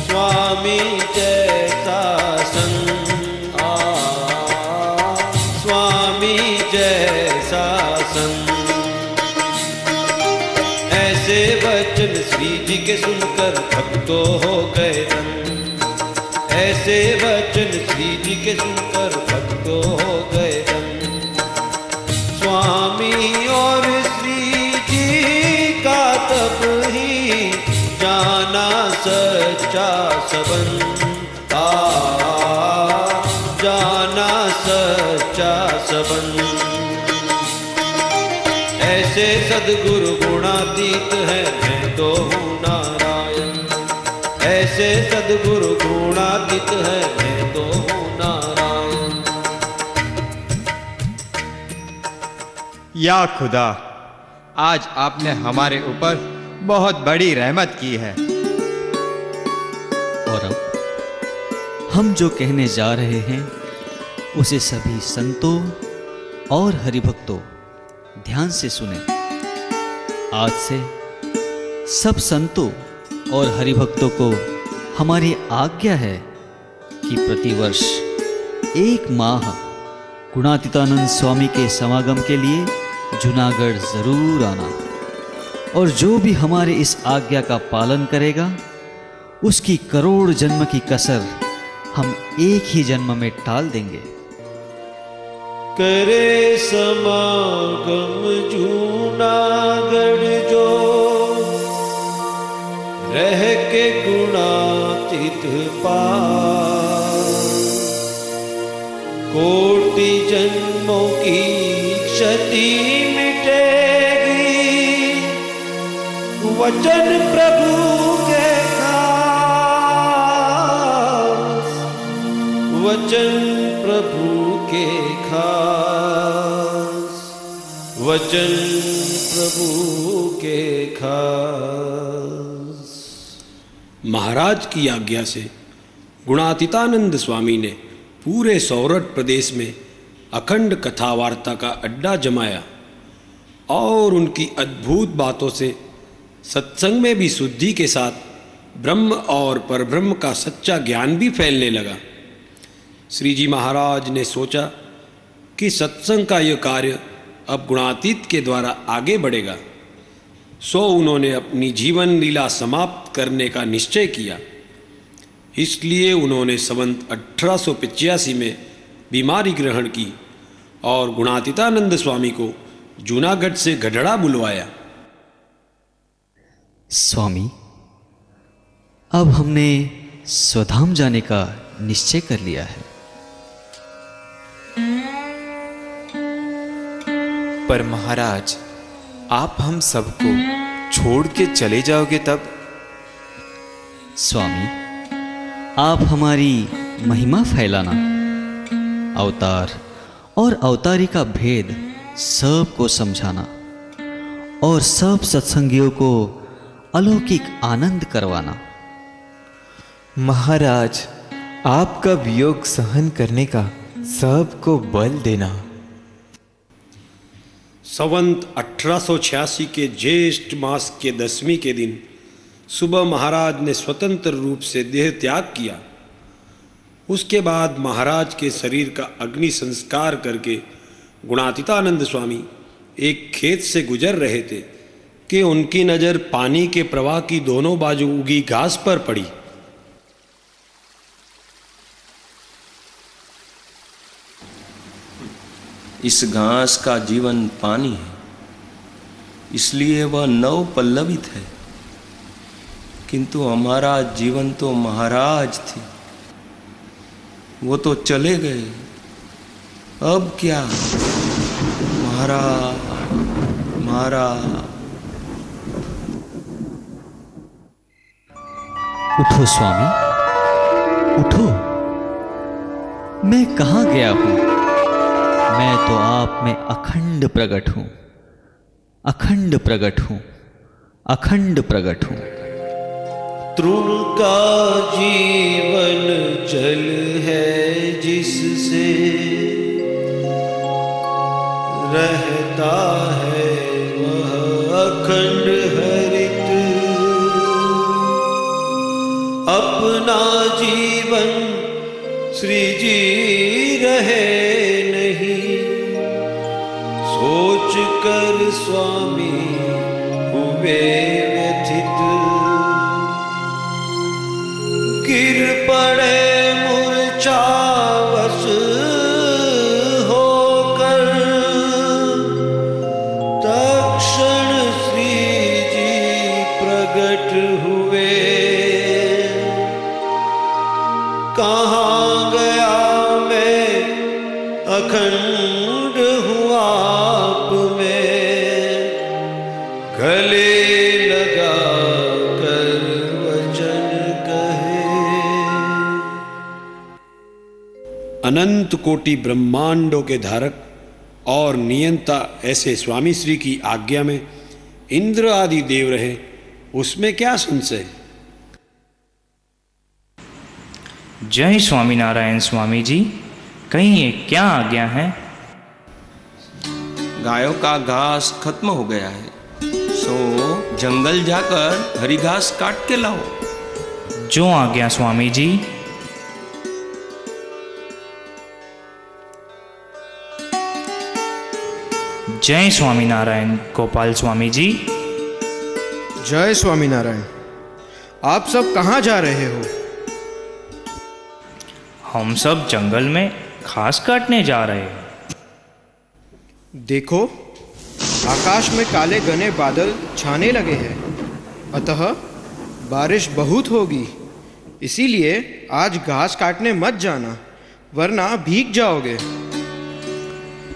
Speaker 13: स्वामी जैसा संत आ। स्वामी जैसा संत वचन श्री जी के सुनकर भक्तो हो गए ऐसे वचन श्री जी के सुनकर भक्तो हो गए स्वामी और श्री जी का तब ही जाना सच्चा सबंध सदगुरु गुणातीत है मैं तो हूँ नारायण। ऐसे सदगुरु गुणातीत है मैं तो हूँ नारायण।
Speaker 23: या खुदा आज आपने हमारे ऊपर बहुत बड़ी रहमत की है।
Speaker 14: और अब हम जो कहने जा रहे हैं उसे सभी संतों और हरिभक्तों ध्यान से सुने। आज से सब संतों और हरिभक्तों को हमारी आज्ञा है कि प्रतिवर्ष एक माह गुणातीतानंद स्वामी के समागम के लिए जूनागढ़ ज़रूर आना और जो भी हमारे इस आज्ञा का पालन करेगा, उसकी करोड़ जन्म की कसर हम एक ही जन्म में टाल देंगे।
Speaker 13: करे समागम जूनागढ़ जो रह के गुणातीत कोटि जन्मों की क्षति मिटेगी। वचन प्रभु के वचन प्रभु के वचन प्रभु के खास।
Speaker 7: महाराज की आज्ञा से गुणातीतानंद स्वामी ने पूरे सौरठ प्रदेश में अखंड कथा वार्ता का अड्डा जमाया और उनकी अद्भुत बातों से सत्संग में भी शुद्धि के साथ ब्रह्म और परब्रह्म का सच्चा ज्ञान भी फैलने लगा। श्री जी महाराज ने सोचा कि सत्संग का यह कार्य अब गुणातीत के द्वारा आगे बढ़ेगा, सो उन्होंने अपनी जीवन लीला समाप्त करने का निश्चय किया। इसलिए उन्होंने संवंत अठारह में बीमारी ग्रहण की और गुणातीतानंद स्वामी को जूनागढ़ से गढ़ड़ा बुलवाया।
Speaker 14: स्वामी, अब हमने स्वधाम जाने का निश्चय कर लिया है।
Speaker 19: पर महाराज आप हम सबको छोड़ के चले जाओगे तब?
Speaker 14: स्वामी आप हमारी महिमा फैलाना अवतार और अवतारी का भेद सबको समझाना और सब सत्संगियों को अलौकिक आनंद करवाना।
Speaker 19: महाराज आपका वियोग सहन करने का सबको बल देना।
Speaker 7: संवंत 1886 के ज्येष्ठ मास के दसवीं के दिन सुबह महाराज ने स्वतंत्र रूप से देह त्याग किया। उसके बाद महाराज के शरीर का अग्नि संस्कार करके गुणातीतानंद स्वामी एक खेत से गुजर रहे थे कि उनकी नज़र पानी के प्रवाह की दोनों बाजू उगी घास पर पड़ी।
Speaker 3: इस घास का जीवन पानी है। इसलिए वह नव पल्लवित है। किंतु हमारा जीवन तो महाराज थे। वो तो चले गए। अब क्या? महाराज महाराज।
Speaker 14: उठो स्वामी, उठो। मैं कहाँ गया हूँ? मैं तो आप में अखंड प्रकट हूँ। अखंड प्रकट हूँ। अखंड प्रकट हूँ।
Speaker 13: तृण का जीवन जल है जिससे रहता है वह अखंड हरित। अपना जीवन श्री जी रहे सोच कर स्वामी हुए व्यथित। गिर पड़े मूर्छावश होकर तक्षण श्री जी प्रकट हुए। कहाँ गया मैं अखंड
Speaker 7: अनंत कोटि ब्रह्मांडों के धारक और नियंता ऐसे स्वामी श्री की आज्ञा में इंद्र आदि देव रहे उसमें क्या संशय?
Speaker 21: जय स्वामीनारायण स्वामी जी कहिए क्या आज्ञा है?
Speaker 3: गायों का घास खत्म हो गया है सो जंगल जाकर हरी घास काट के लाओ।
Speaker 21: जो आज्ञा स्वामी जी जय स्वामीनारायण गोपाल स्वामी जी
Speaker 11: जय स्वामीनारायण। आप सब कहाँ जा रहे हो?
Speaker 21: हम सब जंगल में घास काटने जा रहे हैं।
Speaker 11: देखो आकाश में काले घने बादल छाने लगे हैं। अतः बारिश बहुत होगी। इसीलिए आज घास काटने मत जाना वरना भीग जाओगे।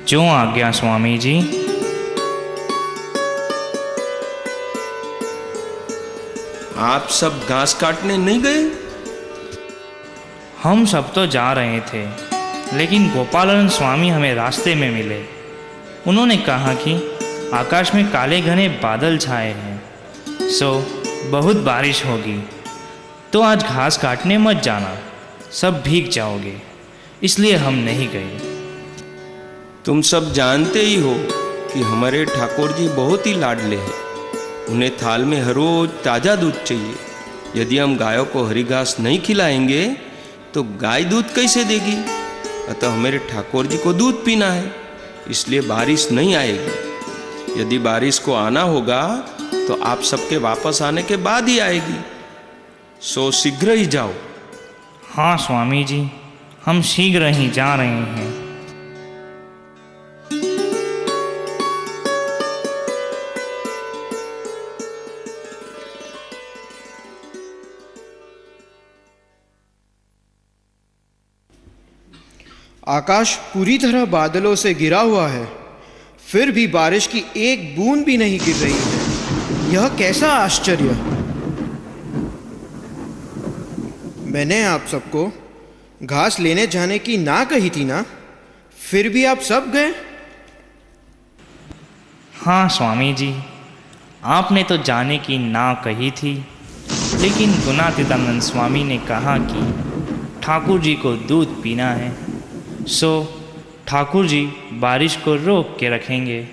Speaker 21: जो आज्ञा स्वामी जी
Speaker 3: आप सब घास काटने नहीं गए?
Speaker 21: हम सब तो जा रहे थे लेकिन गोपालन स्वामी हमें रास्ते में मिले। उन्होंने कहा कि आकाश में काले घने बादल छाए हैं सो बहुत बारिश होगी। तो आज घास काटने मत जाना सब भीग जाओगे इसलिए हम नहीं गए।
Speaker 3: तुम सब जानते ही हो कि हमारे ठाकुर जी बहुत ही लाडले हैं। उन्हें थाल में हर रोज ताज़ा दूध चाहिए। यदि हम गायों को हरी घास नहीं खिलाएँगे तो गाय दूध कैसे देगी? अतः मेरे ठाकुर जी को दूध पीना है, इसलिए बारिश नहीं आएगी। यदि बारिश को आना होगा तो आप सबके वापस आने के बाद ही आएगी। सो शीघ्र ही जाओ।
Speaker 21: हाँ स्वामी जी, हम शीघ्र ही जा रहे हैं।
Speaker 11: आकाश पूरी तरह बादलों से गिरा हुआ है। फिर भी बारिश की एक बूंद भी नहीं गिर रही है। यह कैसा आश्चर्य। मैंने आप सबको घास लेने जाने की ना कही थी ना? फिर भी आप सब गए?
Speaker 21: हाँ स्वामी जी। आपने तो जाने की ना कही थी। लेकिन गुणातीतानंद स्वामी ने कहा कि ठाकुर जी को दूध पीना है। सो ठाकुर जी बारिश को रोक के रखेंगे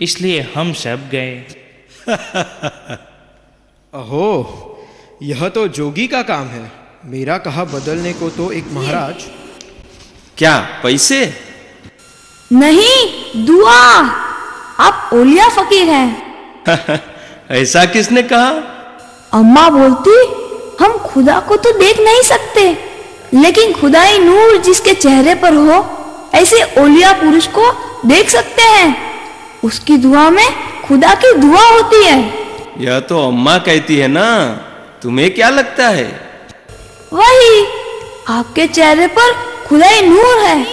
Speaker 21: इसलिए हम सब गए।
Speaker 11: अहो यह तो जोगी का काम है। मेरा कहा बदलने को तो एक महाराज।
Speaker 3: क्या पैसे?
Speaker 24: नहीं दुआ। आप ओलिया फकीर हैं।
Speaker 3: ऐसा किसने कहा?
Speaker 24: अम्मा बोलती हम खुदा को तो देख नहीं सकते। लेकिन खुदाई नूर जिसके चेहरे पर हो ऐसे ओलिया पुरुष को देख सकते हैं। उसकी दुआ में खुदा की दुआ होती है।
Speaker 3: यह तो अम्मा कहती है ना तुम्हें क्या लगता है?
Speaker 24: वही आपके चेहरे पर खुदाई नूर है।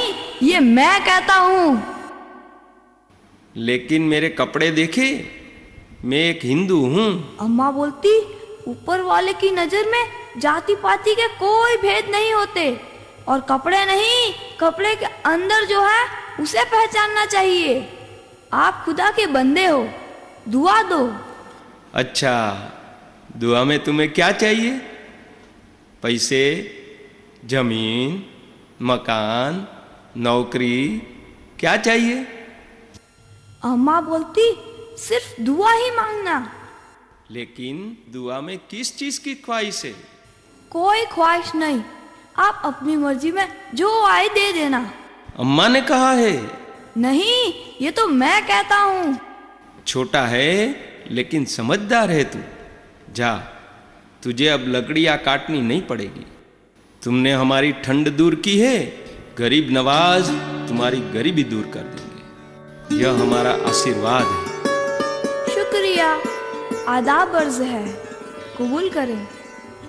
Speaker 24: ये मैं कहता हूँ।
Speaker 3: लेकिन मेरे कपड़े देखे मैं एक हिंदू हूँ।
Speaker 24: अम्मा बोलती ऊपर वाले की नज़र में जाति पाति के कोई भेद नहीं होते। और कपड़े नहीं कपड़े के अंदर जो है उसे पहचानना चाहिए। आप खुदा के बंदे हो। दुआ दो।
Speaker 3: अच्छा दुआ में तुम्हें क्या चाहिए? पैसे ज़मीन मकान नौकरी क्या चाहिए?
Speaker 24: अम्मा बोलती सिर्फ़ दुआ ही मांगना।
Speaker 3: लेकिन दुआ में किस चीज़ की ख्वाहिश है?
Speaker 24: कोई ख्वाहिश नहीं। आप अपनी मर्ज़ी में जो आए दे देना।
Speaker 3: अम्मा ने कहा है।
Speaker 24: नहीं ये तो मैं कहता हूँ।
Speaker 3: छोटा है लेकिन समझदार है तू। जा तुझे अब लकड़ियाँ काटनी नहीं पड़ेगी। तुमने हमारी ठंड दूर की है गरीब नवाज़ तुम्हारी गरीबी दूर कर देंगे। यह हमारा आशीर्वाद है।
Speaker 24: शुक्रिया आदाब अर्ज़ है कबूल करें।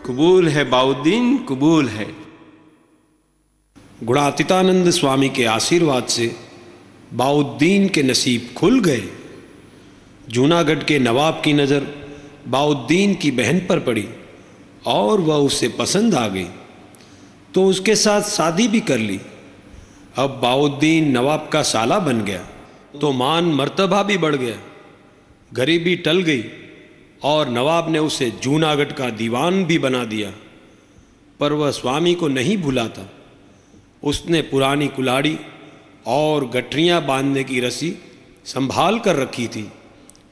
Speaker 3: कबूल है बाउद्दीन, कबूल है।
Speaker 7: गुणातीतानंद स्वामी के आशीर्वाद से बाउद्दीन के नसीब खुल गए। जूनागढ़ के नवाब की नज़र बाउद्दीन की बहन पर पड़ी और वह उसे पसंद आ गई। तो उसके साथ शादी भी कर ली। अब बाउद्दीन नवाब का साला बन गया तो मान मर्तबा भी बढ़ गया। गरीबी टल गई। और नवाब ने उसे जूनागढ़ का दीवान भी बना दिया। पर वह स्वामी को नहीं भूला था उसने पुरानी कुलाड़ी और गठरियाँ बांधने की रस्सी संभाल कर रखी थी।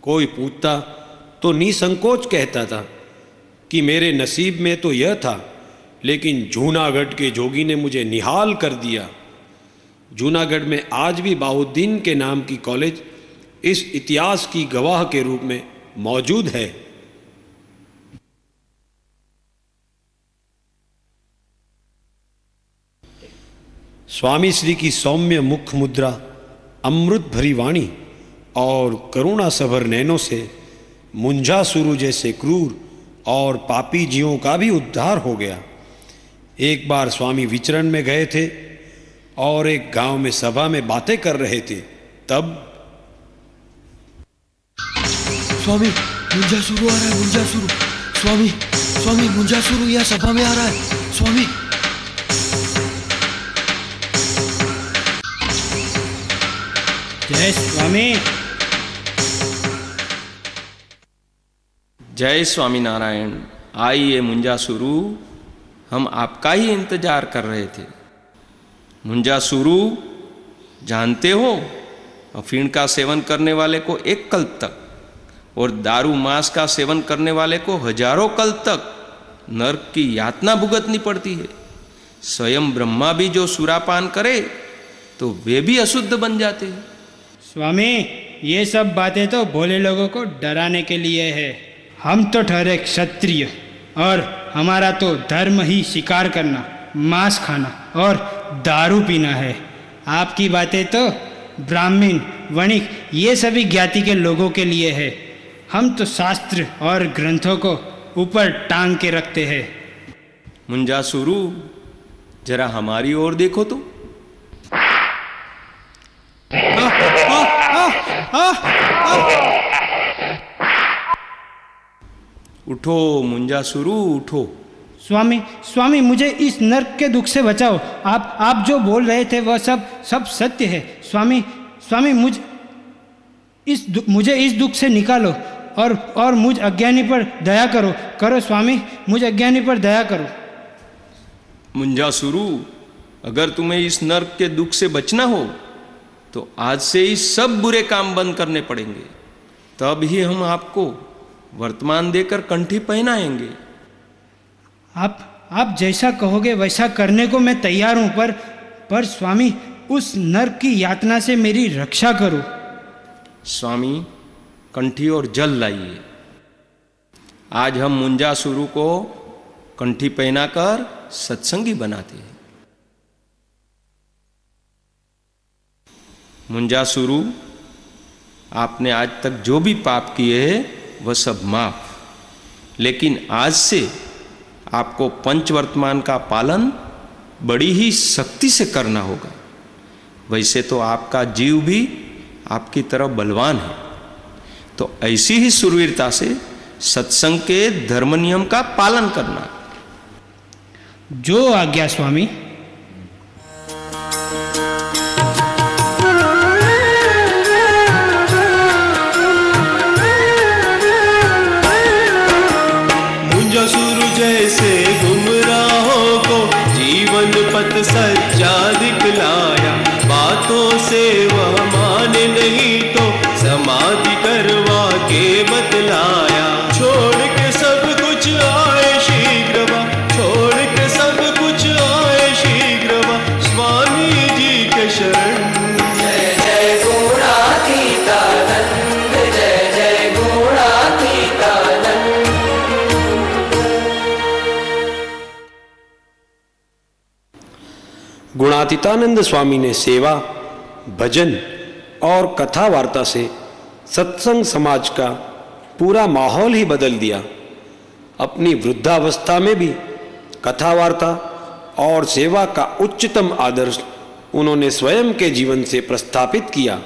Speaker 7: कोई पूछता तो निसंकोच कहता था कि मेरे नसीब में तो यह था, लेकिन जूनागढ़ के जोगी ने मुझे निहाल कर दिया। जूनागढ़ में आज भी बाहुद्दीन के नाम की कॉलेज इस इतिहास की गवाह के रूप में मौजूद है। स्वामी श्री की सौम्य मुख मुद्रा, अमृत भरी वाणी और करुणा सभर नैनों से मुंजासुरु जैसे क्रूर और पापी जीवों का भी उद्धार हो गया। एक बार स्वामी विचरण में गए थे और एक गाँव में सभा में बातें कर रहे थे। तब
Speaker 25: स्वामी, मुंजासुरु आ रहा है, मुंजासुरु। स्वामी स्वामी, मुंजासुरु यह सभा में आ रहा है। स्वामी
Speaker 26: जय स्वामी
Speaker 3: जय स्वामी नारायण आइए मुंजासुरु, हम आपका ही इंतज़ार कर रहे थे। मुंजासुरु, जानते हो, अफीण का सेवन करने वाले को एक कल तक, और दारू मांस का सेवन करने वाले को हज़ारों कल तक, नर्क की यातना भुगतनी पड़ती है। स्वयं ब्रह्मा भी जो सुरापान करे तो वे भी अशुद्ध बन जाते हैं।
Speaker 26: स्वामी, ये सब बातें तो भोले लोगों को डराने के लिए है। हम तो ठहरे क्षत्रिय, और हमारा तो धर्म ही शिकार करना, मांस खाना और दारू पीना है। आपकी बातें तो ब्राह्मण, वणिक, ये सभी ज्ञाति के लोगों के लिए है। हम तो शास्त्र और ग्रंथों को ऊपर टांग के रखते हैं।
Speaker 3: मुंजासुरु, जरा हमारी ओर देखो तो। उठो मुंजासुरु उठो।
Speaker 26: स्वामी स्वामी मुझे इस नर्क के दुख से बचाओ। आप आप जो बोल रहे थे वह सब सब सत्य है। स्वामी स्वामी मुझ इस मुझे इस दुख से निकालो और और मुझ अज्ञानी पर दया करो। करो स्वामी मुझ अज्ञानी पर दया करो।
Speaker 3: मुंजा मुंजासुरु अगर तुम्हें इस नर्क के दुख से बचना हो तो आज से ही सब बुरे काम बंद करने पड़ेंगे। तब ही हम आपको वर्तमान देकर कंठी पहनाएँगे।
Speaker 26: आप आप जैसा कहोगे वैसा करने को मैं तैयार हूँ पर पर स्वामी उस नर्क की यातना से मेरी रक्षा करो।
Speaker 3: स्वामी कंठी और जल लाइए। आज हम मुंजासुरु को कंठी पहनाकर सत्संगी बनाते हैं। मुंजासुरु, आपने आज तक जो भी पाप किए हैं, वह सब माफ़। लेकिन आज से आपको पंचवर्तमान का पालन बड़ी ही सख्ती से करना होगा। वैसे तो आपका जीव भी आपकी तरह बलवान है। तो ऐसी ही सुरवीरता से सत्संग के धर्म नियम का पालन करना।
Speaker 26: जो आज्ञा स्वामी
Speaker 10: गुणातीतानंद
Speaker 7: स्वामी ने सेवा, भजन और कथा वार्ता से सत्संग समाज का पूरा माहौल ही बदल दिया। अपनी वृद्धावस्था में भी कथा वार्ता और सेवा का उच्चतम आदर्श उन्होंने स्वयं के जीवन से प्रस्थापित किया।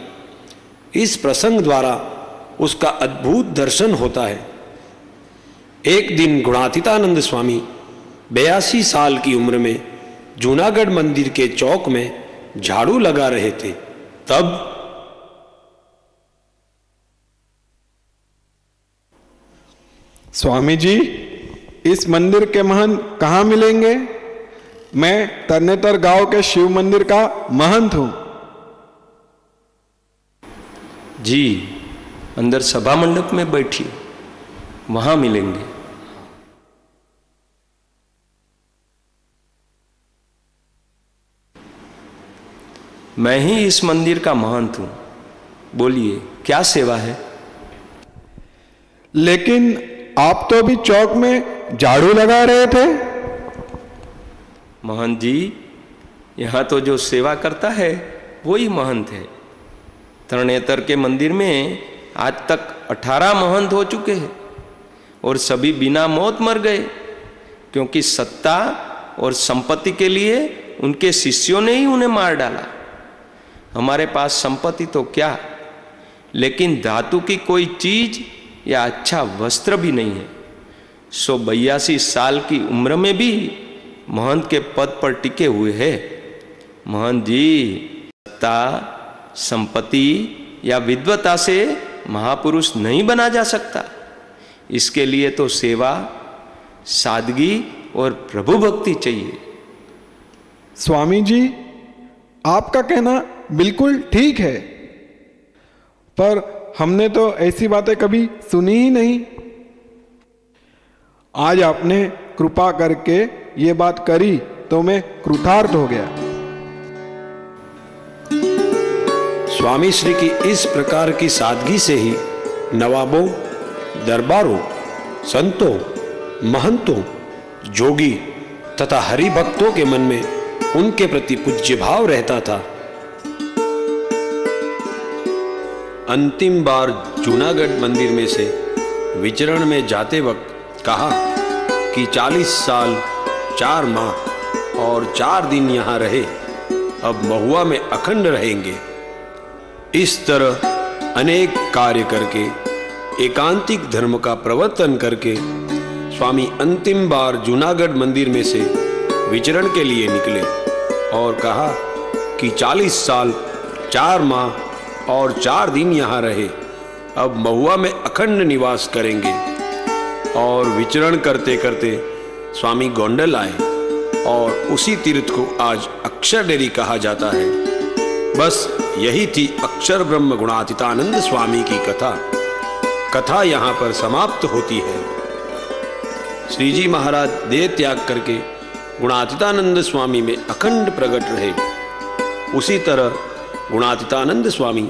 Speaker 7: इस प्रसंग द्वारा उसका अद्भुत दर्शन होता है। एक दिन गुणातीतानंद स्वामी बयासी साल की उम्र में जूनागढ़ मंदिर के चौक में झाड़ू लगा रहे थे। तब
Speaker 27: स्वामी जी इस मंदिर के महंत कहाँ मिलेंगे? मैं तरनेतर गाँव के शिव मंदिर का महंत हूँ।
Speaker 3: जी अंदर सभा मंडप में बैठिए वहाँ मिलेंगे। मैं ही इस मंदिर का महंत हूँ। बोलिए क्या सेवा है?
Speaker 27: लेकिन आप तो अभी चौक में झाड़ू लगा रहे थे।
Speaker 3: महंत जी यहाँ तो जो सेवा करता है वही महंत है। तरणेतर के मंदिर में आज तक अठारह महंत हो चुके हैं और सभी बिना मौत मर गए क्योंकि सत्ता और संपत्ति के लिए उनके शिष्यों ने ही उन्हें मार डाला। हमारे पास संपत्ति तो क्या? लेकिन धातु की कोई चीज़ या अच्छा वस्त्र भी नहीं है। सो बयासी साल की उम्र में भी महंत के पद पर टिके हुए हैं। महंत जी, सत्ता, संपत्ति या विद्वता से महापुरुष नहीं बना जा सकता। इसके लिए तो सेवा, सादगी और प्रभु भक्ति चाहिए।
Speaker 27: स्वामी जी, आपका कहना बिल्कुल ठीक है। पर हमने तो ऐसी बातें कभी सुनी ही नहीं। आज आपने कृपा करके ये बात करी तो मैं कृतार्थ हो गया।
Speaker 7: स्वामी श्री की इस प्रकार की सादगी से ही नवाबों, दरबारों, संतों, महंतों, जोगी तथा हरि भक्तों के मन में उनके प्रति पूज्य भाव रहता था। अंतिम बार जूनागढ़ मंदिर में से विचरण में जाते वक्त कहा कि 40 साल, चार माह और चार दिन यहाँ रहे, अब महुआ में अखंड रहेंगे। इस तरह अनेक कार्य करके, एकांतिक धर्म का प्रवर्तन करके, स्वामी अंतिम बार जूनागढ़ मंदिर में से विचरण के लिए निकले और कहा कि 40 साल, चार माह और चार दिन यहाँ रहे। अब महुआ में अखंड निवास करेंगे। और विचरण करते करते स्वामी गोंडल आए। और उसी तीर्थ को आज अक्षर डेरी कहा जाता है। बस यही थी अक्षर ब्रह्म गुणातीतानंद स्वामी की कथा। कथा यहाँ पर समाप्त होती है। श्री जी महाराज देह त्याग करके गुणातीतानंद स्वामी में अखंड प्रकट रहे। उसी तरह गुणातीतानंद स्वामी,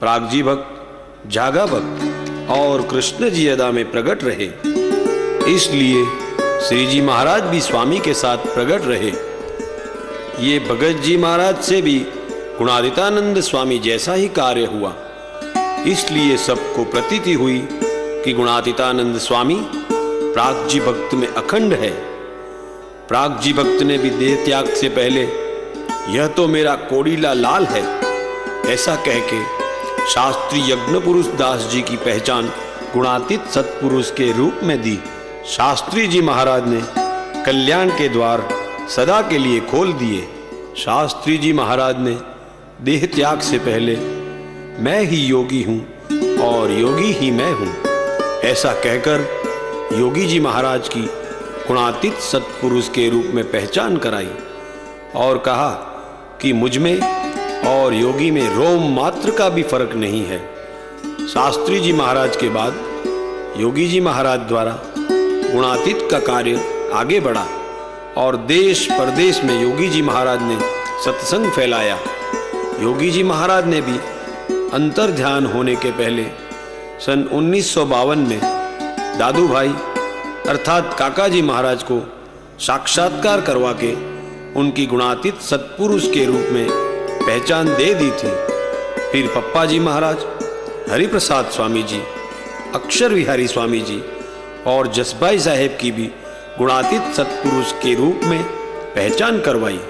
Speaker 7: प्रागजी भक्त, जागा भक्त और कृष्ण जी अदा में प्रकट रहे, इसलिए श्री जी महाराज भी स्वामी के साथ प्रकट रहे। ये भगत जी महाराज से भी गुणादितानंद स्वामी जैसा ही कार्य हुआ। इसलिए सबको प्रतीति हुई कि गुणातीतानंद स्वामी प्रागजी भक्त में अखंड है। प्रागजी भक्त ने भी देह त्याग से पहले, यह तो मेरा कोड़ीला लाल है। ऐसा कह के शास्त्री यज्ञ पुरुष दास जी की पहचान गुणातीत सत्पुरुष के रूप में दी। शास्त्री जी महाराज ने कल्याण के द्वार सदा के लिए खोल दिए। शास्त्री जी महाराज ने देह त्याग से पहले मैं ही योगी हूँ और योगी ही मैं हूँ। ऐसा कहकर योगी जी महाराज की गुणातीत सत्पुरुष के रूप में पहचान कराई और कहा कि मुझमें और योगी में रोम मात्र का भी फ़र्क नहीं है। शास्त्री जी महाराज के बाद योगी जी महाराज द्वारा गुणातीत का कार्य आगे बढ़ा और देश प्रदेश में योगी जी महाराज ने सत्संग फैलाया। योगी जी महाराज ने भी अंतर ध्यान होने के पहले सन उन्नीस सौ बावन में दादू भाई अर्थात काका जी महाराज को साक्षात्कार करवा के उनकी गुणातीत सत्पुरुष के रूप में पहचान दे दी थी। फिर पप्पा जी महाराज, हरिप्रसाद स्वामी जी अक्षर विहारी स्वामी जी और जसबाई साहेब की भी गुणातीत सत्पुरुष के रूप में पहचान करवाई।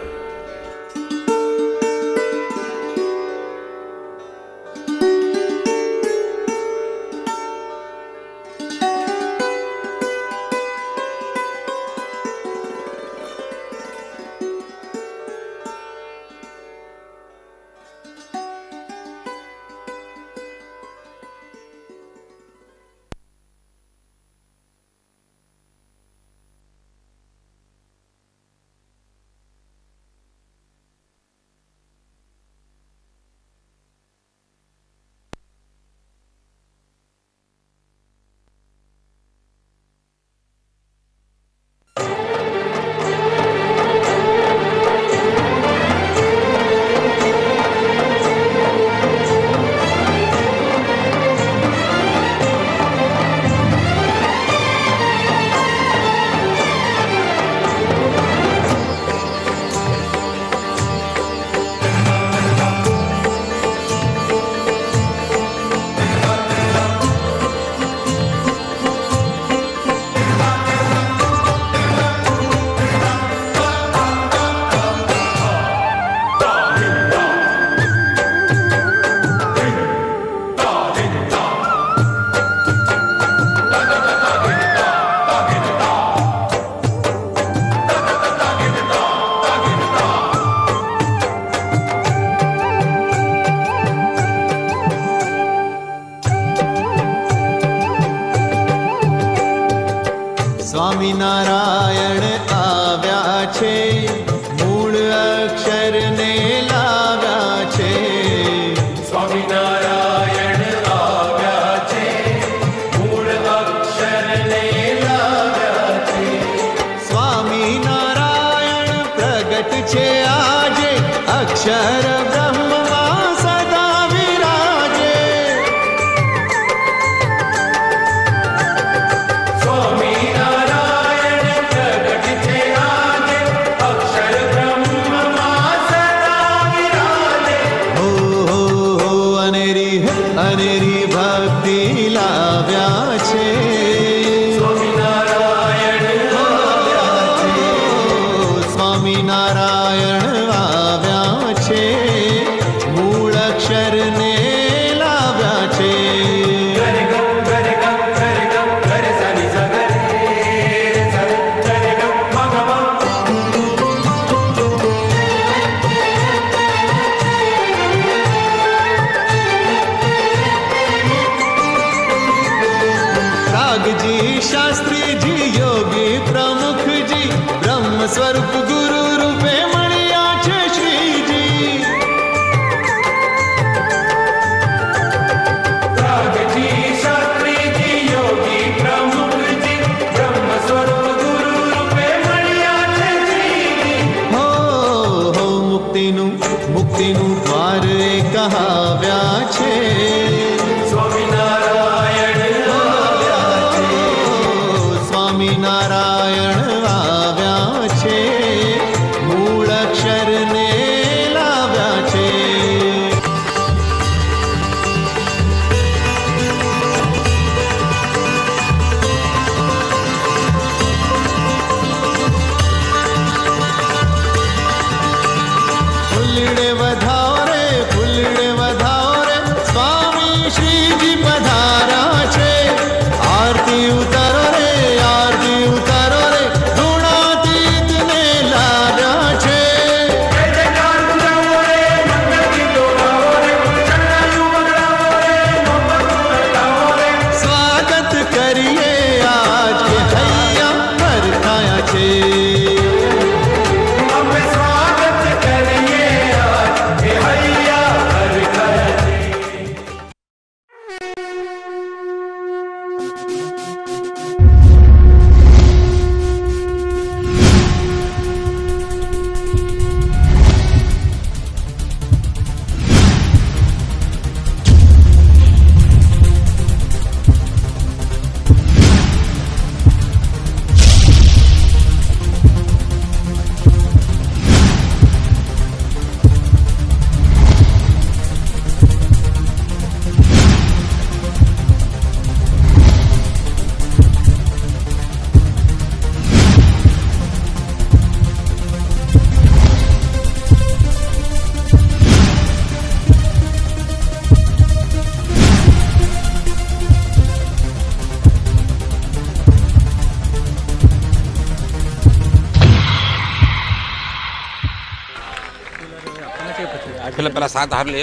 Speaker 1: हमारा साथ हार ले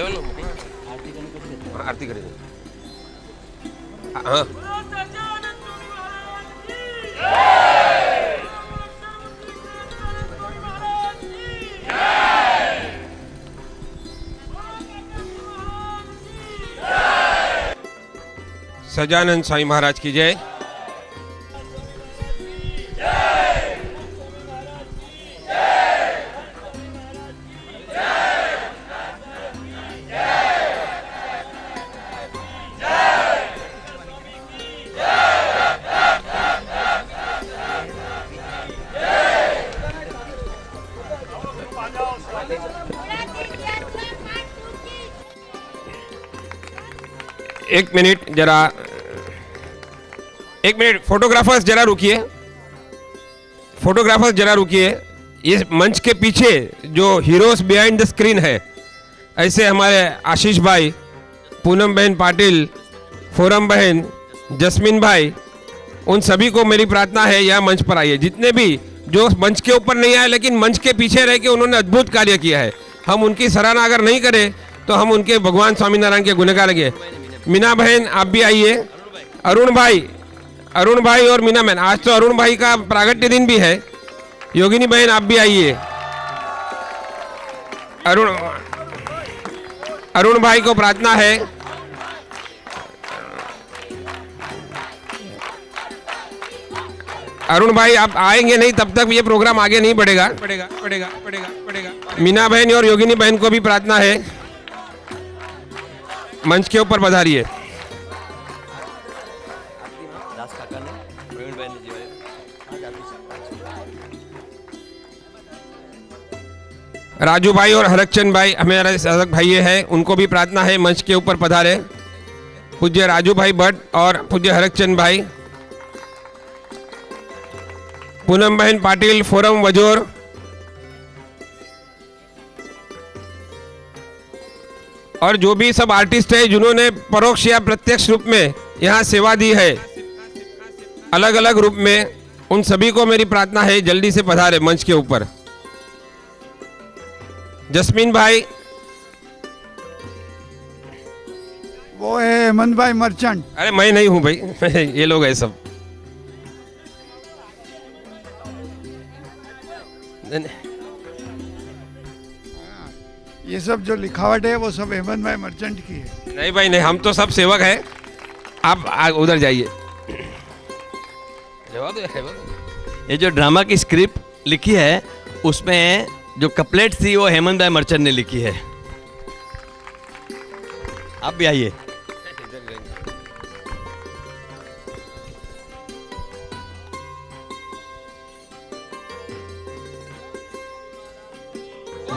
Speaker 1: आरती करेंगे हाँ। सजानंद साई महाराज की जय। एक मिनट, जरा, एक मिनट फोटोग्राफर्स जरा रुकिए। फोटोग्राफर्स जरा रुकिए। इस मंच के पीछे जो हीरोज बिहाइंड द स्क्रीन है, ऐसे हमारे आशीष भाई, पूनम बहन पाटिल, फोरम बहन, जस्मीन भाई, उन सभी को मेरी प्रार्थना है यह मंच पर आइए। जितने भी जो मंच के ऊपर नहीं आए, लेकिन मंच के पीछे रह के उन्होंने अद्भुत कार्य किया है। हम उनकी सराहना अगर नहीं करें तो हम उनके भगवान स्वामीनारायण के गुनहगार लगे मीना बहन आप भी आइए। अरुण भाई अरुण भाई और मीना बहन। आज तो अरुण भाई का प्रागट्य दिन भी है। योगिनी बहन आप भी आइए। अरुण अरुण भाई को प्रार्थना है। अरुण भाई आप आएँगे नहीं तब तक ये प्रोग्राम आगे नहीं बढ़ेगा। बढ़ेगा बढ़ेगा बढ़ेगा बढ़ेगा। मीना बहन और योगिनी बहन को भी प्रार्थना है। मंच के ऊपर पधारिए राजू भाई और हरकचंद भाई, हमारे साधक भाई हैं, उनको भी प्रार्थना है मंच के ऊपर पधारे। पूज्य राजू भाई भट्ट और पूज्य हरकचंद भाई। पूनम बहन पाटिल, फोरम वजोर और जो भी सब आर्टिस्ट है जिन्होंने परोक्ष या प्रत्यक्ष रूप में यहाँ सेवा दी है अलग अलग रूप में उन सभी को मेरी प्रार्थना है जल्दी से पधारे मंच के ऊपर। जस्मीन भाई।
Speaker 28: वो है हेमंत भाई मर्चेंट।
Speaker 1: अरे मैं नहीं हूँ भाई ये लोग है सब।
Speaker 28: ये सब जो लिखावट है वो सब हेमंत भाई मर्चेंट की है।
Speaker 1: नहीं भाई नहीं हम तो सब सेवक हैं। आप उधर जाइए।
Speaker 13: ये जो ड्रामा की स्क्रिप्ट लिखी है उसमें जो कपलेट थी वो हेमंत भाई मर्चेंट ने लिखी है। आप भी आइए।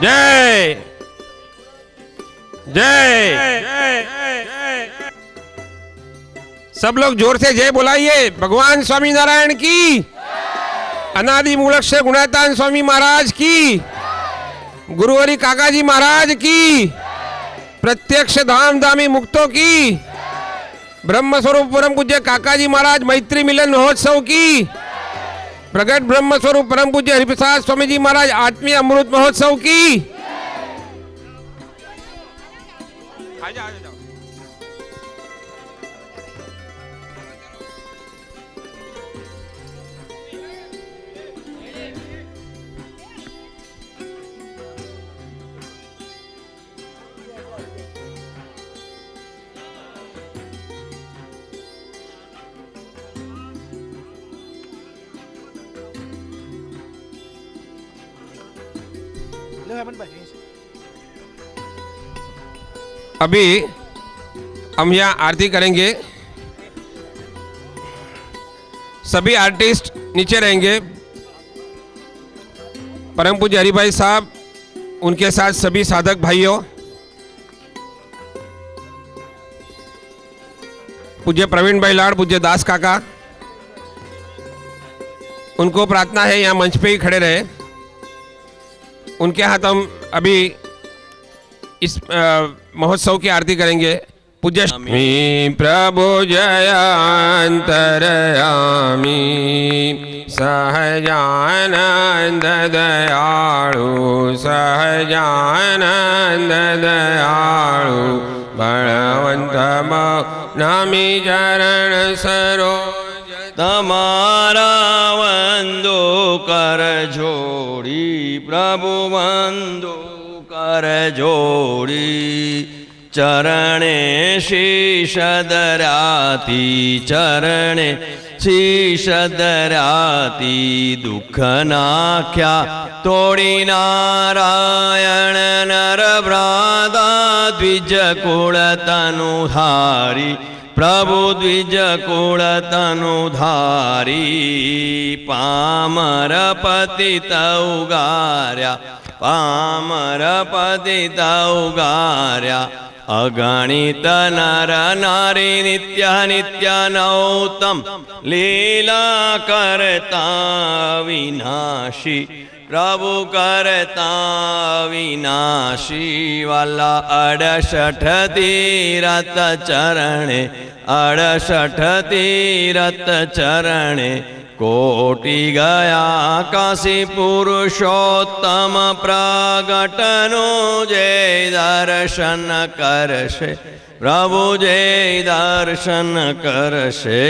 Speaker 1: जय! जय। सब लोग ज़ोर से जय बुलाइए। भगवान स्वामी नारायण की। अनादि मूलक से गुणातान स्वामी महाराज की। गुरुवरी काकाजी महाराज की। प्रत्यक्ष धाम धामी मुक्तों की। ब्रह्म स्वरूप परम पूज्य काकाजी महाराज मैत्री मिलन महोत्सव की। प्रगट ब्रह्म स्वरूप परम पूज्य हरिप्रसाद स्वामी जी महाराज आत्मीय अमृत महोत्सव की। 아니야 아니야 Nơi 27 अभी हम यहाँ आरती करेंगे। सभी आर्टिस्ट नीचे रहेंगे। परम पूज्य हरिभाई साहब उनके साथ सभी साधक भाइयों पूज्य प्रवीण भाई लाड़ पूज्य दास काका उनको प्रार्थना है यहाँ मंच पे ही खड़े रहे। उनके हाथ हम अभी इस अ, महोत्सव की आरती करेंगे। पूज्य प्रभु जयांतरयामी सहजानंद दयालु सहजानंद दयालु बलवंत नमी चरण सरो
Speaker 13: तमारा वंदो कर जोड़ी प्रभु वंदो कर जोड़ी। चरण शीष दराती चरण शीष दराती दुख नाख्या तोड़ी नारायण नर भ्रादा द्विज नरभ्रादा द्विजकुलतनुधारी प्रभु द्विजकुलतनुधारी पामरपति तौगार्या पामर पतिता उगार्या अगणित नर नारी नित्य नित्य नौतम लीला करता विनाशी। प्रभु करता विनाशी वाला अड़सठ तीरथ चरण, अड़सठ तीरथ चरण। कोटि गया काशी पुरुषोत्तम प्रागटनो जय दर्शन करशे। प्रभु जय दर्शन करशे।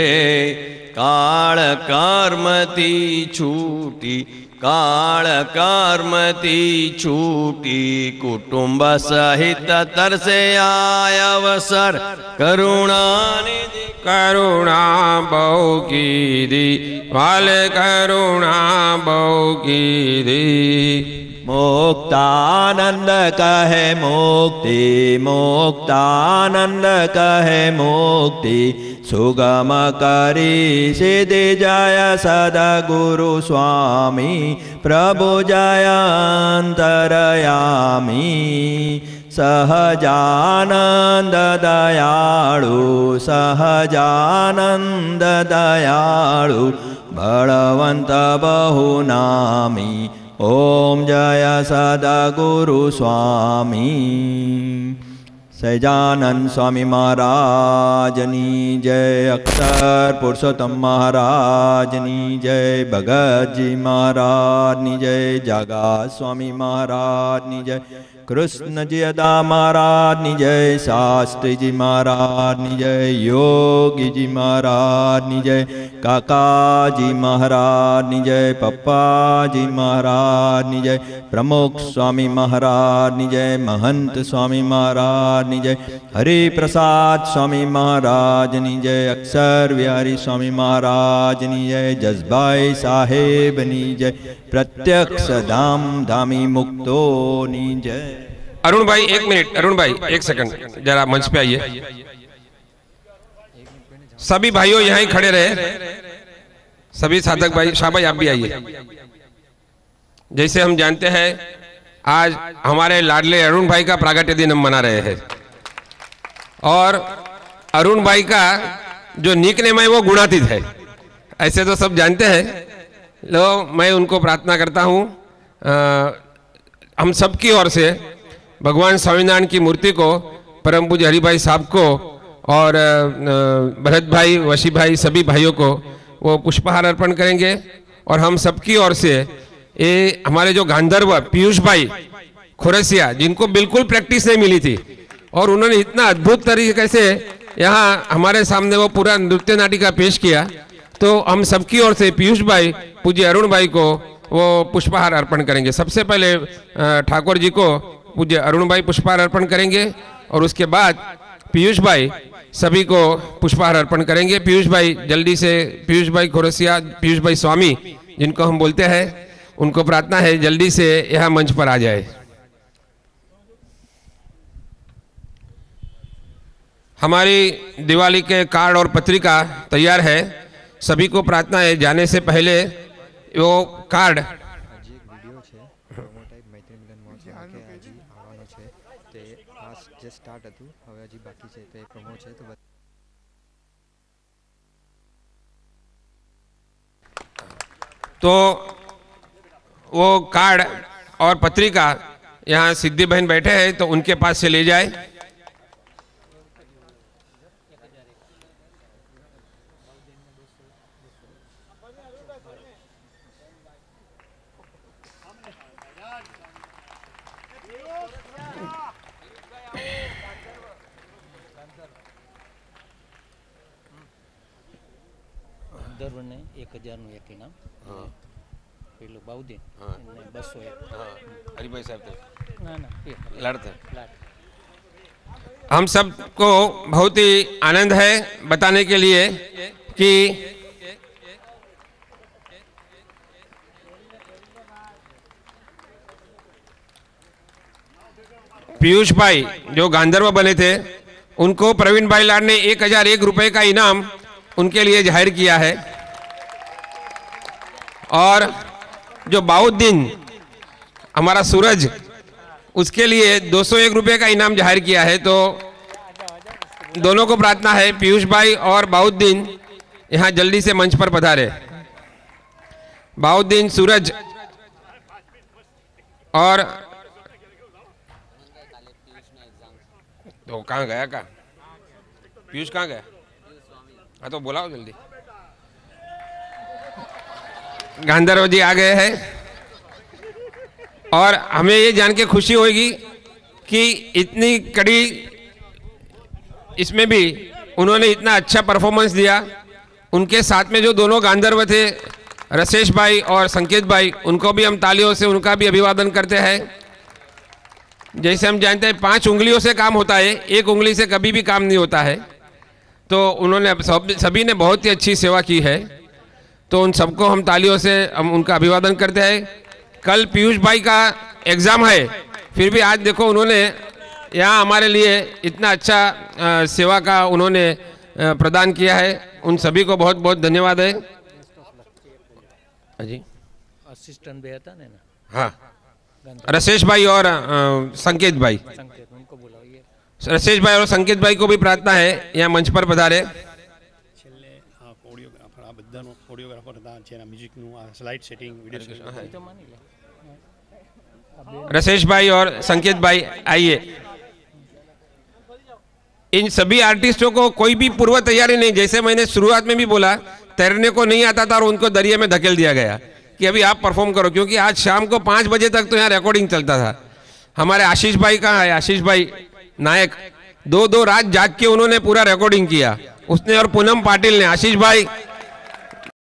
Speaker 13: काल कर्मती छूटी। જય દર્શન કરશે પ્રભુ જય દર્શન કરશે
Speaker 3: કાળ કર્મથી છૂટી કાળ કર્મથી છૂટી કુટુંબ સહિત તરસે આય અવસર કરુણાની
Speaker 1: કરુણા બહુ કીધી વાલે કરુણા બહુ કીધી
Speaker 29: મુક્તાનંદ કહે મુક્તિ सुगमकारी सिदे जाया सदा गुरु स्वामी, प्रभु जयन्तरयामि। सहजानंद दयाळु सहजानंद दयाळु बलवंत बहुनामी ॐ जय सदा गुरुस्वामी सहजानंद स्वामी महाराज नी जय अक्षर पुरुषोत्तम महाराज नी जय भगत जी महाराज नी जय जागा स्वामी महाराज नी जय कृष्ण जी अदा महाराजनी जय शास्त्री जी महाराजनी जय योगी जी महाराजनी जय જય કાકાજી મહારાજની જય પપ્પાજી મહારાજની જય પ્રમુખ સ્વામી મહારાજની જય મહંત સ્વામી મહારાજની જય હરિપ્રસાદ સ્વામી મહારાજની જય અક્ષર વિહારી સ્વામી મહારાજની જય જસભાઈ સાહેબની જય પ્રત્યક્ષ ધામ ધામી મુક્તોની જય
Speaker 1: अरुण भाई एक मिनट अरुण भाई एक सेकंड जरा मंच पे आइए सभी भाइयों यहाँ खड़े रहे। सभी साधक भाई शाह भाई आप भी आइए। जैसे हम जानते हैं आज हमारे लाडले अरुण भाई का प्रागट्य दिन हम मना रहे हैं। और अरुण भाई का जो निक नेम है वो गुणातीत है। ऐसे तो सब जानते हैं। लो मैं उनको प्रार्थना करता हूँ हम सबकी ओर से भगवान स्वामीनारायण की मूर्ति को परम पूज्य हरिभाई साहब को और भरत भाई वशी भाई सभी भाइयों को वो पुष्पहार अर्पण करेंगे। और हम सबकी ओर से ये हमारे जो गांधर्व पीयूष भाई खुरसिया, जिनको बिल्कुल प्रैक्टिस नहीं मिली थी, और उन्होंने इतना अद्भुत तरीके से यहाँ हमारे सामने वो पूरा नृत्य नाटिका पेश किया तो हम सबकी ओर से पीयूष भाई, पूज्य अरुण भाई को वो पुष्पहार अर्पण करेंगे। सबसे पहले ठाकुर जी को पूज्य अरुण भाई पुष्पहार अर्पण करेंगे, और उसके बाद पीयूष भाई सभी को पुष्पहार अर्पण करेंगे। पीयूष भाई, जल्दी से पीयूष भाई खोरसिया, पीयूष भाई स्वामी, जिनको हम बोलते हैं, उनको प्रार्थना है, जल्दी से यह मंच पर आ जाए। हमारी दिवाली के कार्ड और पत्रिका तैयार है। सभी को प्रार्थना है, जाने से पहले वो
Speaker 23: कार्ड
Speaker 1: तो वो कार्ड और पत्रिका यहाँ सिद्धि बहन बैठे हैं तो उनके पास से ले जाए।
Speaker 14: દરવને એક હજારનું એક ઇનામ
Speaker 1: હા.
Speaker 14: પેલું બાઉદીન
Speaker 1: હા.
Speaker 14: એને બસો એક
Speaker 1: હા. हरिभाई साहब थे
Speaker 14: ના ના એક
Speaker 1: लड़ते
Speaker 14: લાડ
Speaker 1: हम सबको बहुत ही आनंद है बताने के लिए कि पीयूष भाई जो गांधर्व बने थे उनको प्रवीण भाई लाड ने एक हजार एक रुपए का इनाम उनके लिए ज़ाहिर किया है। और जो बाउद्दीन, हमारा सूरज, उसके लिए 201 रुपए का इनाम ज़ाहिर किया है तो दोनों को प्रार्थना है, पीयूष भाई और बाउद्दीन यहाँ जल्दी से मंच पर पधारे। बाउद्दीन, सूरज और तो कहाँ गया का? पीयूष कहाँ गया? हाँ तो बुलाओ जल्दी। गांधर्व जी आ गए हैं। और हमें ये जान के खुशी होगी कि इतनी कड़ी इसमें भी उन्होंने इतना अच्छा परफॉर्मेंस दिया। उनके साथ में जो दोनों गांधर्व थे, रसेश भाई और संकेत भाई, उनको भी हम तालियों से, उनका भी अभिवादन करते हैं। जैसे हम जानते हैं, पाँच उंगलियों से काम होता है, एक उंगली से कभी भी काम नहीं होता है। तो उन्होंने सब सभी ने बहुत ही अच्छी सेवा की है। तो उन सबको हम तालियों से हम उनका अभिवादन करते हैं। कल पीयूष भाई का एग्ज़ाम है फिर भी आज देखो उन्होंने यहाँ हमारे लिए इतना अच्छा सेवा का उन्होंने प्रदान किया है। उन सभी को बहुत बहुत धन्यवाद है। हाँ जी।
Speaker 30: असिस्टेंट भी था ना?
Speaker 1: हाँ। रसेश भाई और संकेत भाई।
Speaker 30: उनको बुलाइए
Speaker 1: रसेश भाई और संकेत भाई को भी प्रार्थना है यहाँ मंच पर पधारे
Speaker 31: આ કોરિયોગ્રાફર આ બધાનો કોરિયોગ્રાફર હતા જેના મ્યુઝિકનું આ સ્લાઇડ સેટિંગ વિડીયો
Speaker 1: रसेश भाई और संकेत भाई आइए इन सभी आर्टिस्टों को कोई भी पूर्व तैयारी नहीं जैसे मैंने शुरुआत में भी बोला तैरने को नहीं आता था और उनको दरिया में धकेल दिया गया कि अभी आप परफॉर्म करो क्योंकि आज शाम को पाँच बजे तक तो यहाँ रिकॉर्डिंग चलता था हमारे आशीष भाई कहाँ है आशीष भाई नायक दो दो रात जाग के उन्होंने पूरा रिकॉर्डिंग किया। उसने और पूनम पाटिल ने, आशीष भाई